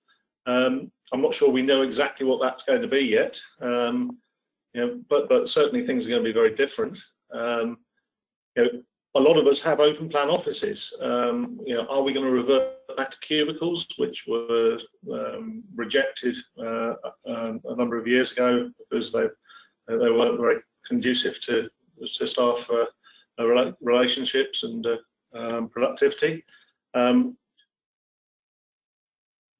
Um, I'm not sure we know exactly what that's going to be yet, um, you know, but but certainly things are going to be very different. Um, you know, a lot of us have open plan offices. Um, you know, are we going to revert back to cubicles, which were um, rejected uh, um, a number of years ago because they they weren't very conducive to to staff uh, relationships and uh, um, productivity. Um,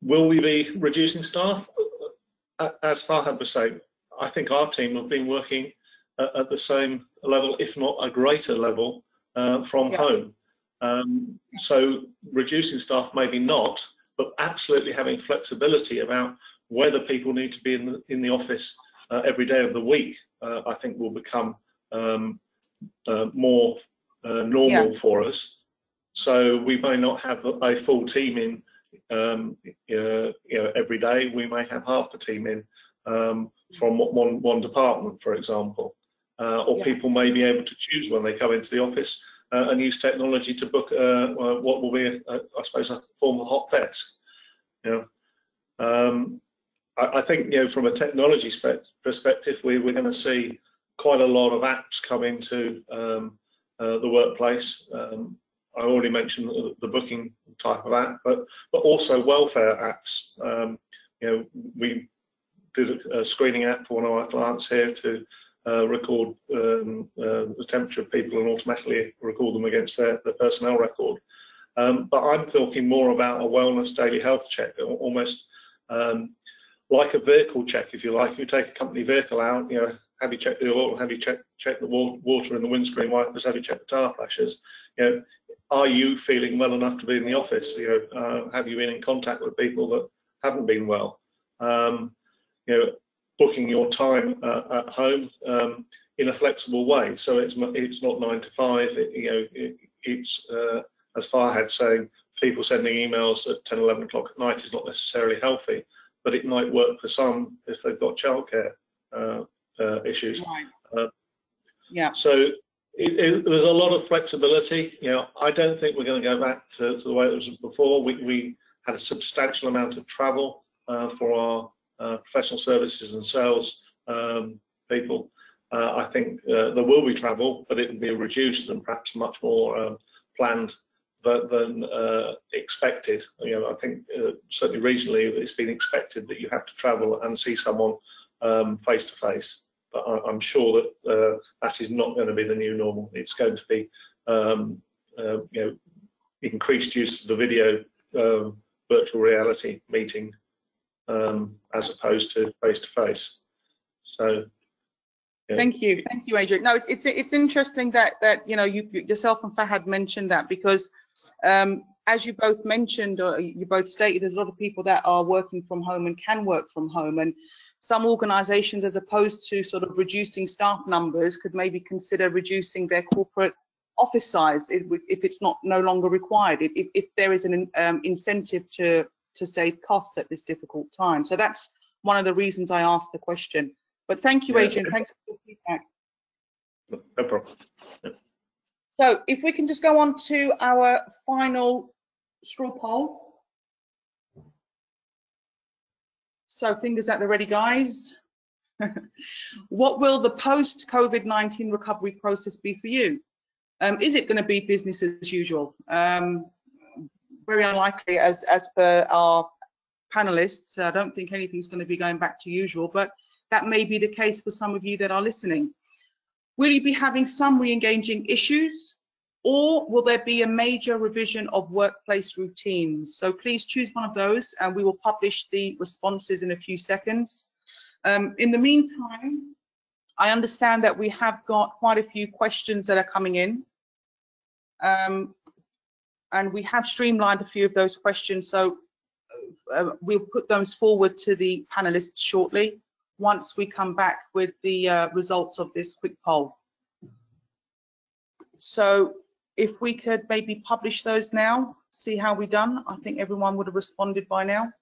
will we be reducing staff? As Fahad was saying, I think our team have been working at, the same level, if not a greater level, uh, from Yeah. home. Um, so reducing staff, maybe not, but absolutely having flexibility about whether people need to be in the, in the office uh, every day of the week, uh, I think will become um, uh, more uh, normal for us. So we may not have a full team in um, uh, you know, every day. We may have half the team in um, from one, one department, for example. Uh, or Yeah. people may be able to choose when they come into the office uh, and use technology to book uh, uh, what will be, a, I suppose, a form of hot desk. You know, um, I, I think you know from a technology spec perspective, we, we're going to see quite a lot of apps come into um, uh, the workplace. Um, I already mentioned the, the booking type of app, but but also welfare apps. Um, you know, we did a, a screening app for one of our clients here to uh, record um, uh, the temperature of people and automatically record them against their, their personnel record. Um, but I'm talking more about a wellness daily health check, almost um, like a vehicle check, if you like. You take a company vehicle out, you know, have you checked the oil, have you checked check the wa- water in the windscreen wipers, have you checked the tire flashers? You know, are you feeling well enough to be in the office? You know, uh, have you been in contact with people that haven't been well? Um, you know, booking your time uh, at home um, in a flexible way. So it's not- it's not nine to five. It, you know, it, it's uh, as Fahad saying, people sending emails at 10, 11 o'clock at night is not necessarily healthy, but it might work for some if they've got childcare uh, uh, issues. Right. Uh, Yeah. So it, it, there's a lot of flexibility. You know, I don't think we're going to go back to, to the way it was before. We, we had a substantial amount of travel uh, for our professional services and sales um, people. Uh, I think uh, there will be travel, but it will be reduced and perhaps much more um, planned than, uh, expected. You know, I think uh, certainly regionally it's been expected that you have to travel and see someone face to face. But I, I'm sure that uh, that is not going to be the new normal. It's going to be, um, uh, you know, increased use of the video um, virtual reality meeting um, as opposed to face to face. So. yeah. Thank you, thank you, Adrian. No, it's it's it's interesting that that you know you yourself and Fahad mentioned that because um, as you both mentioned or you both stated, there's a lot of people that are working from home and can work from home, and some organisations, as opposed to sort of reducing staff numbers, could maybe consider reducing their corporate office size if, if it's not no longer required. If, if there is an um, incentive to to save costs at this difficult time, so that's one of the reasons I asked the question. But thank you, Yeah. Adrian. Thanks for the feedback. No problem. So if we can just go on to our final straw poll. So fingers at the ready, guys. what will the post-COVID-19 recovery process be for you? Um, is it going to be business as usual? Um, very unlikely, as as per our panelists. I don't think anything's going to be going back to usual, but that may be the case for some of you that are listening. Will you be having some re-engaging issues or will there be a major revision of workplace routines? So please choose one of those and we will publish the responses in a few seconds. Um, in the meantime, I understand that we have got quite a few questions that are coming in. Um, and we have streamlined a few of those questions, so uh, we'll put those forward to the panelists shortly once we come back with the uh, results of this quick poll. So if we could maybe publish those now, see how we done. I think everyone would have responded by now.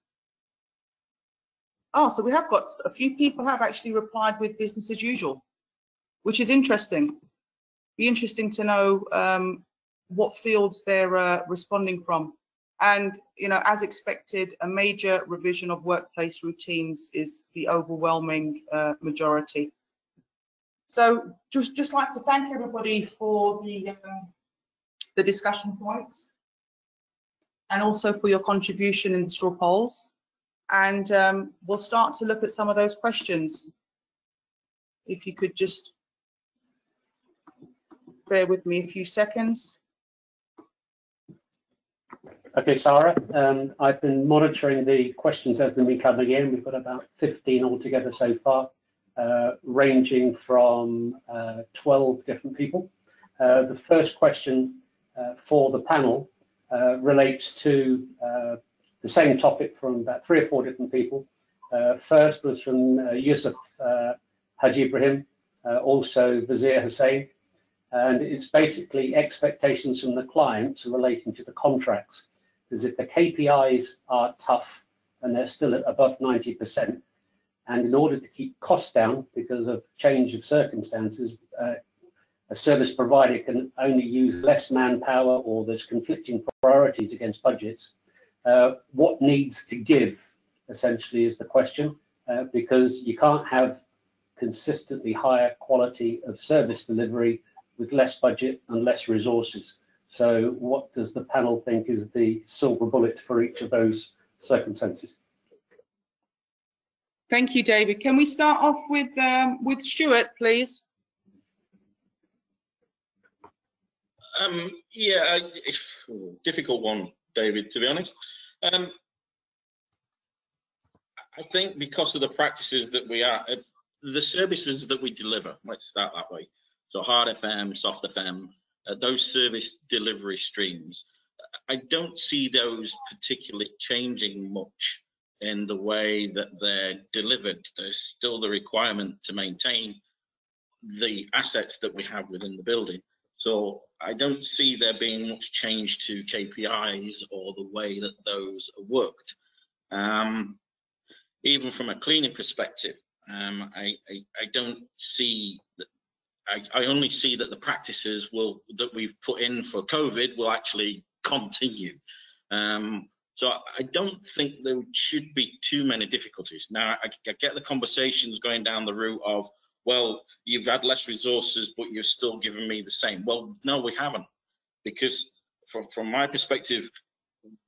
Oh, so we have got a few people have actually replied with business as usual, which is interesting. Be interesting to know um, what fields they're uh, responding from. And, you know, as expected, a major revision of workplace routines is the overwhelming uh, majority. So just, just like to thank everybody for the, um, the discussion points and also for your contribution in the straw polls. And um, we'll start to look at some of those questions. If you could just bear with me a few seconds. Okay, Sarah, um, I've been monitoring the questions as they've been coming in. We've got about 15 altogether so far, uh, ranging from uh, 12 different people. Uh, the first question uh, for the panel uh, relates to uh, the same topic from about three or four different people. First was from Yusuf Haji Ibrahim, also Vizier Hussain, and it's basically expectations from the clients relating to the contracts. Because if the KPIs are tough and they're still at above 90%, and in order to keep costs down because of change of circumstances, uh, a service provider can only use less manpower or there's conflicting priorities against budgets. Uh, what needs to give essentially is the question, uh, because you can't have consistently higher quality of service delivery with less budget and less resources. So what does the panel think is the silver bullet for each of those circumstances? Thank you, David. Can we start off with um, with Stuart, please? Um, yeah, I- it's- difficult one, David, to be honest. Um, I think because of the practices that we are, uh, the services that we deliver, let's start that way. So hard FM, soft FM, uh, those service delivery streams, I don't see those particularly changing much in the way that they're delivered. There's still the requirement to maintain the assets that we have within the building. So I don't see there being much change to KPIs or the way that those are worked. Um, even from a cleaning perspective, um, I, I, I don't see that. I, I only see that the practices will that we've put in for COVID will actually continue. Um, so I don't think there should be too many difficulties. Now I, I get the conversations going down the route of well, you've had less resources, but you're still giving me the same. Well, no, we haven't, because from, from my perspective,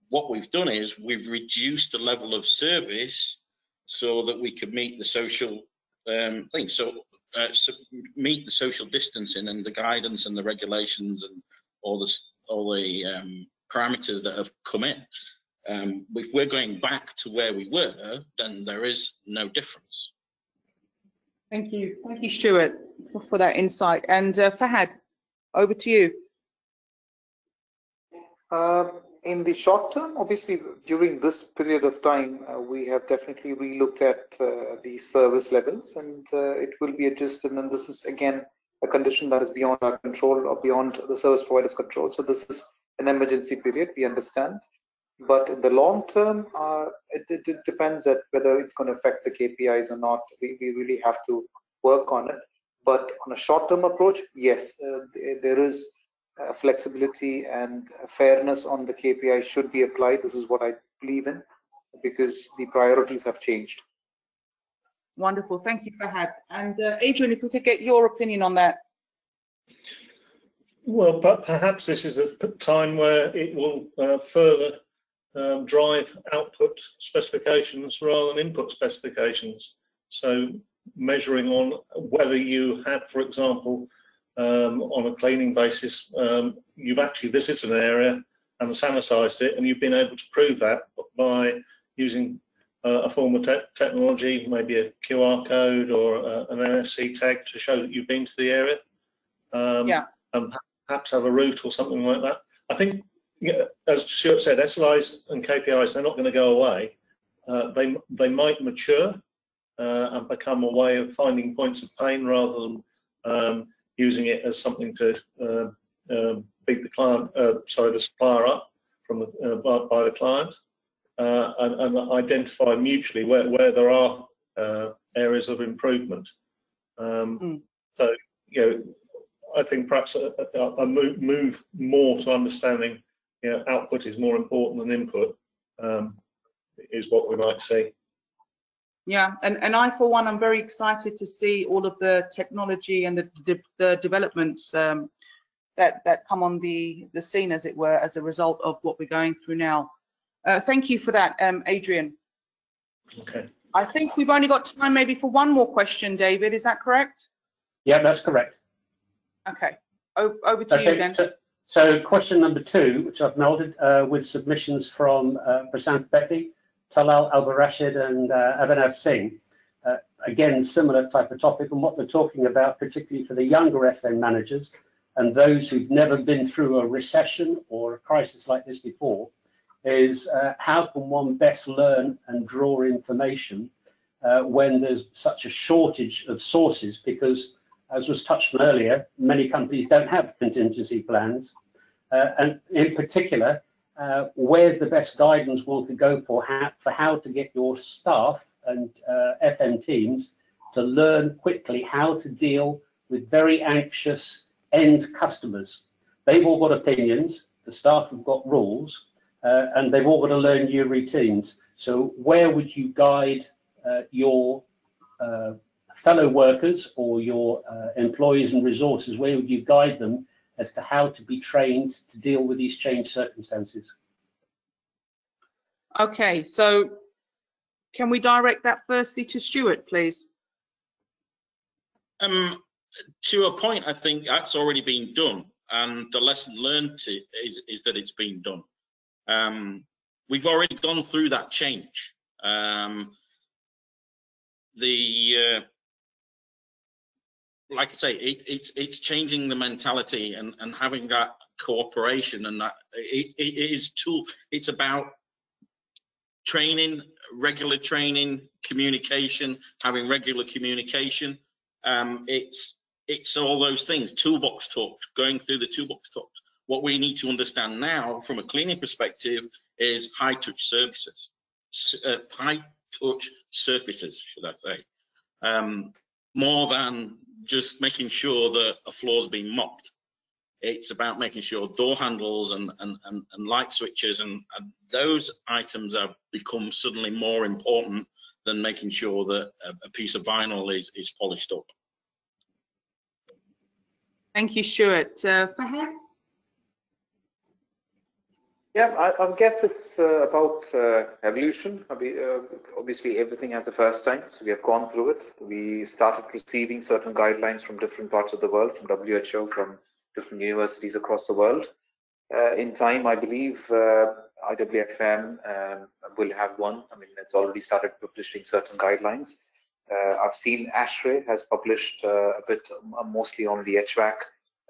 what we've done is we've reduced the level of service so that we could meet the social um, thing. So, uh, so meet the social distancing and the guidance and the regulations and all the all the um, parameters that have come in. Um, if we're going back to where we were, then there is no difference. Thank you. Thank you, Stuart, for, for that insight. And uh, Fahad, over to you. Um, in the short term, obviously, during this period of time, uh, we have definitely relooked at uh, the service levels and uh, it will be adjusted. And this is, again, a condition that is beyond our control or beyond the service provider's control. So this is an emergency period, we understand. But in the long term, uh, it, it, it, depends at whether it's going to affect the KPIs or not. We, we really have to work on it. But on a short-term approach, yes, uh, there is uh, flexibility and fairness on the KPI should be applied. This is what I believe in because the priorities have changed. Wonderful. Thank you, Fahad. And uh, Adrian, if we could get your opinion on that. Well, but perhaps this is a time where it will uh, further um, drive output specifications rather than input specifications. So measuring on whether you had, for example, um, on a cleaning basis, um, you've actually visited an area and sanitized it, and you've been able to prove that by using uh, a form of te technology, maybe a QR code or uh, an NFC tag to show that you've been to the area. Um, yeah. And perhaps have a route or something like that. I think, as Stuart said, SLIs and KPIs, they're not going to go away. Uh, they, they might mature uh, and become a way of finding points of pain rather than um, using it as something to uh, uh, beat the client, uh, sorry, the supplier up from the, uh, by, by, the client, uh, and, and, identify mutually where, where there are uh, areas of improvement. Um, mm. So, you know, I think perhaps a, a, a move, move, more to understanding, you know, output is more important than input um, is what we might see. Yeah, and, and I, for one, I'm very excited to see all of the technology and the, the, the developments um, that, that come on the, the scene, as it were, as a result of what we're going through now. Uh, thank you for that, um, Adrian. Okay. I think we've only got time maybe for one more question, David. Is that correct? Yeah, that's correct. Okay. Over, over to okay, you then. So, so, question number two, which I've noted uh, with submissions from uh, Prasant Bethy. Talal Al Rashid and uh, Abhinav Singh. Uh, again, similar type of topic, and what they're talking about, particularly for the younger FM managers and those who've never been through a recession or a crisis like this before, is uh, how can one best learn and draw information uh, when there's such a shortage of sources? Because, as was touched on earlier, many companies don't have contingency plans, uh, and in particular, uh, where's the best guidance one could go for how, for how to get your staff and uh, FM teams to learn quickly how to deal with very anxious end customers. They've all got opinions, the staff have got rules, uh, and they've all got to learn new routines. So where would you guide uh, your uh, fellow workers or your uh, employees and resources? Where would you guide them as to how to be trained to deal with these changed circumstances. Okay, so can we direct that firstly to Stuart, please? Um, to a point, I think that's already been done, and the lesson learned is, is that it's been done. Um, we've already gone through that change. Um, the uh, like I say, it, it's it's changing the mentality and and having that cooperation and that it, it is tool. It's about training, regular training, communication, having regular communication. Um, it's it's all those things. Toolbox talks, going through the toolbox talks. What we need to understand now, from a cleaning perspective, is high touch services, uh, high touch surfaces, should I say, um, more than just making sure that a floor's been mopped. It's about making sure door handles and, and, and, and light switches and, and, those items have become suddenly more important than making sure that a, a piece of vinyl is, is polished up. Thank you, Stuart. Uh, Fahad? Yeah, I, I, guess it's uh, about uh, evolution. Uh, obviously, everything has a first time, so we have gone through it. We started receiving certain guidelines from different parts of the world, from WHO, from different universities across the world. uh, in time, I believe uh, IWFM um, will have one. I mean, it's already started publishing certain guidelines. Uh, I've seen ASHRAE has published a bit mostly on the HVAC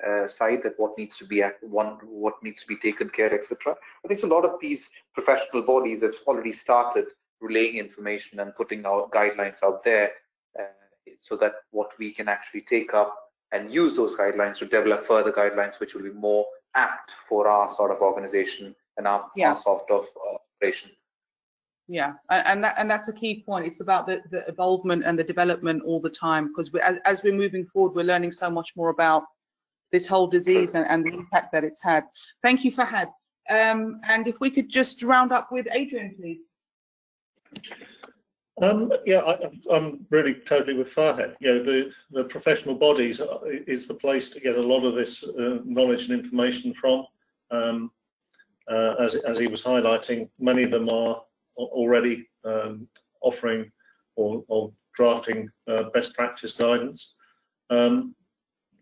uh, side that what needs to be one, what needs to be taken care, etc. I think a lot of these professional bodies have already started relaying information and putting out guidelines out there, uh, so that what we can actually take up and use those guidelines to develop further guidelines, which will be more apt for our sort of organization and our, Yeah. our sort of uh, operation. Yeah, and that and that's a key point. It's about the, the evolvement and the development all the time because we, as, as we're moving forward, we're learning so much more about this whole disease and, and the impact that it's had. Thank you, Fahad. Um, and if we could just round up with Adrian, please. Um, yeah, I, I'm really totally with Fahad. You know, the, the professional bodies is the place to get a lot of this uh, knowledge and information from. Um, uh, as, as he was highlighting, many of them are already um, offering or, or drafting uh, best practice guidance. Um,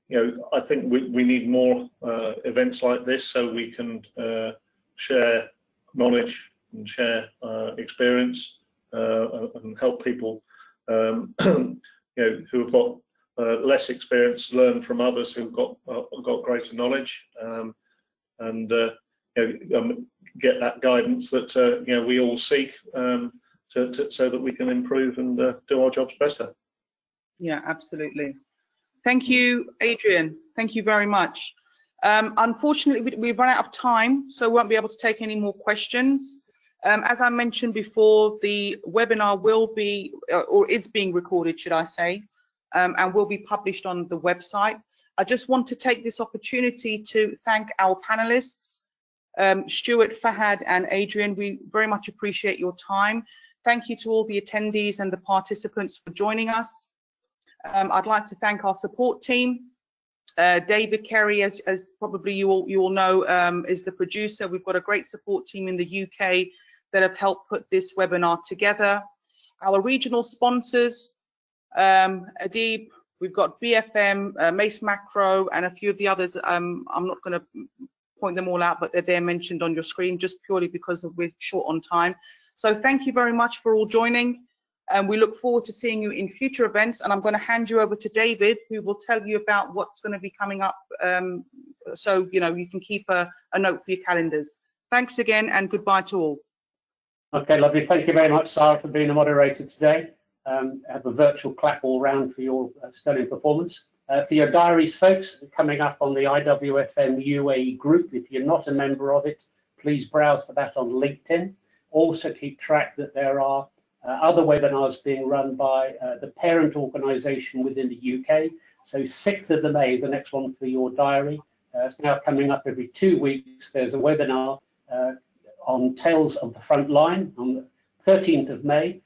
you know, I think we, we need more uh, events like this so we can uh, share knowledge and share uh, experience uh, and help people um, you know who have got uh, less experience learn from others who've got uh, got greater knowledge um, and you know, um, get that guidance that you know we all seek um, to, to, so that we can improve and do our jobs better. Yeah, absolutely. Thank you, Adrian. Thank you very much. Um, unfortunately, we, we've run out of time, so we won't be able to take any more questions. Um, as I mentioned before, the webinar will be, uh, or is being recorded, should I say, um, and will be published on the website. I just want to take this opportunity to thank our panelists, um, Stuart, Fahad, and Adrian. We very much appreciate your time. Thank you to all the attendees and the participants for joining us. Um, I'd like to thank our support team. Uh, David Kerry, as, as, probably you all, you all know, um, is the producer. We've got a great support team in the UK that have helped put this webinar together. Our regional sponsors, um, Adib, we've got BFM, uh, Mace Macro, and a few of the others. Um, I'm not going to point them all out, but they're there mentioned on your screen just purely because we're short on time. So thank you very much for all joining. And we look forward to seeing you in future events. And I'm going to hand you over to David, who will tell you about what's going to be coming up. Um, so, you know, you can keep a, a note for your calendars. Thanks again and goodbye to all. Okay, lovely. Thank you very much, Sarah, for being a moderator today. Um, have a virtual clap all round for your uh, sterling performance. Uh, for your diaries, folks, coming up on the IWFM UAE group. If you're not a member of it, please browse for that on LinkedIn. Also keep track that there are other webinars being run by uh, the parent organisation within the UK. So 6th of the May, the next one for your diary. Uh, it's now coming up every two weeks. There's a webinar uh, on Tales of the Front Line on the 13th of May.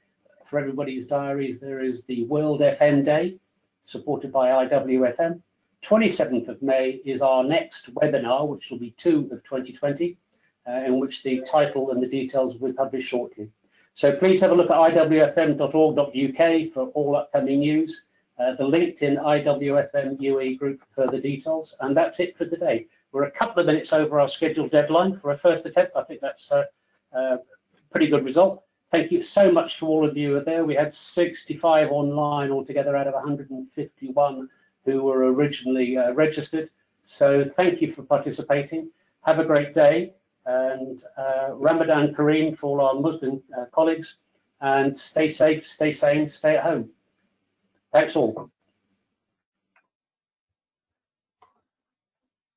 For everybody's diaries, there is the World FM Day, supported by IWFM. 27th of May is our next webinar, which will be 2 of 2020, uh, in which the title and the details will be published shortly. So please have a look at iwfm.org.uk for all upcoming news, uh, the LinkedIn IWFM UAE group for further details, and that's it for today. We're a couple of minutes over our scheduled deadline for a first attempt. I think that's a, a pretty good result. Thank you so much to all of you who are there. We had 65 online altogether out of 151 who were originally uh, registered. So thank you for participating. Have a great day and uh, Ramadan Kareem for all our Muslim uh, colleagues and stay safe, stay sane, stay at home. Thanks all.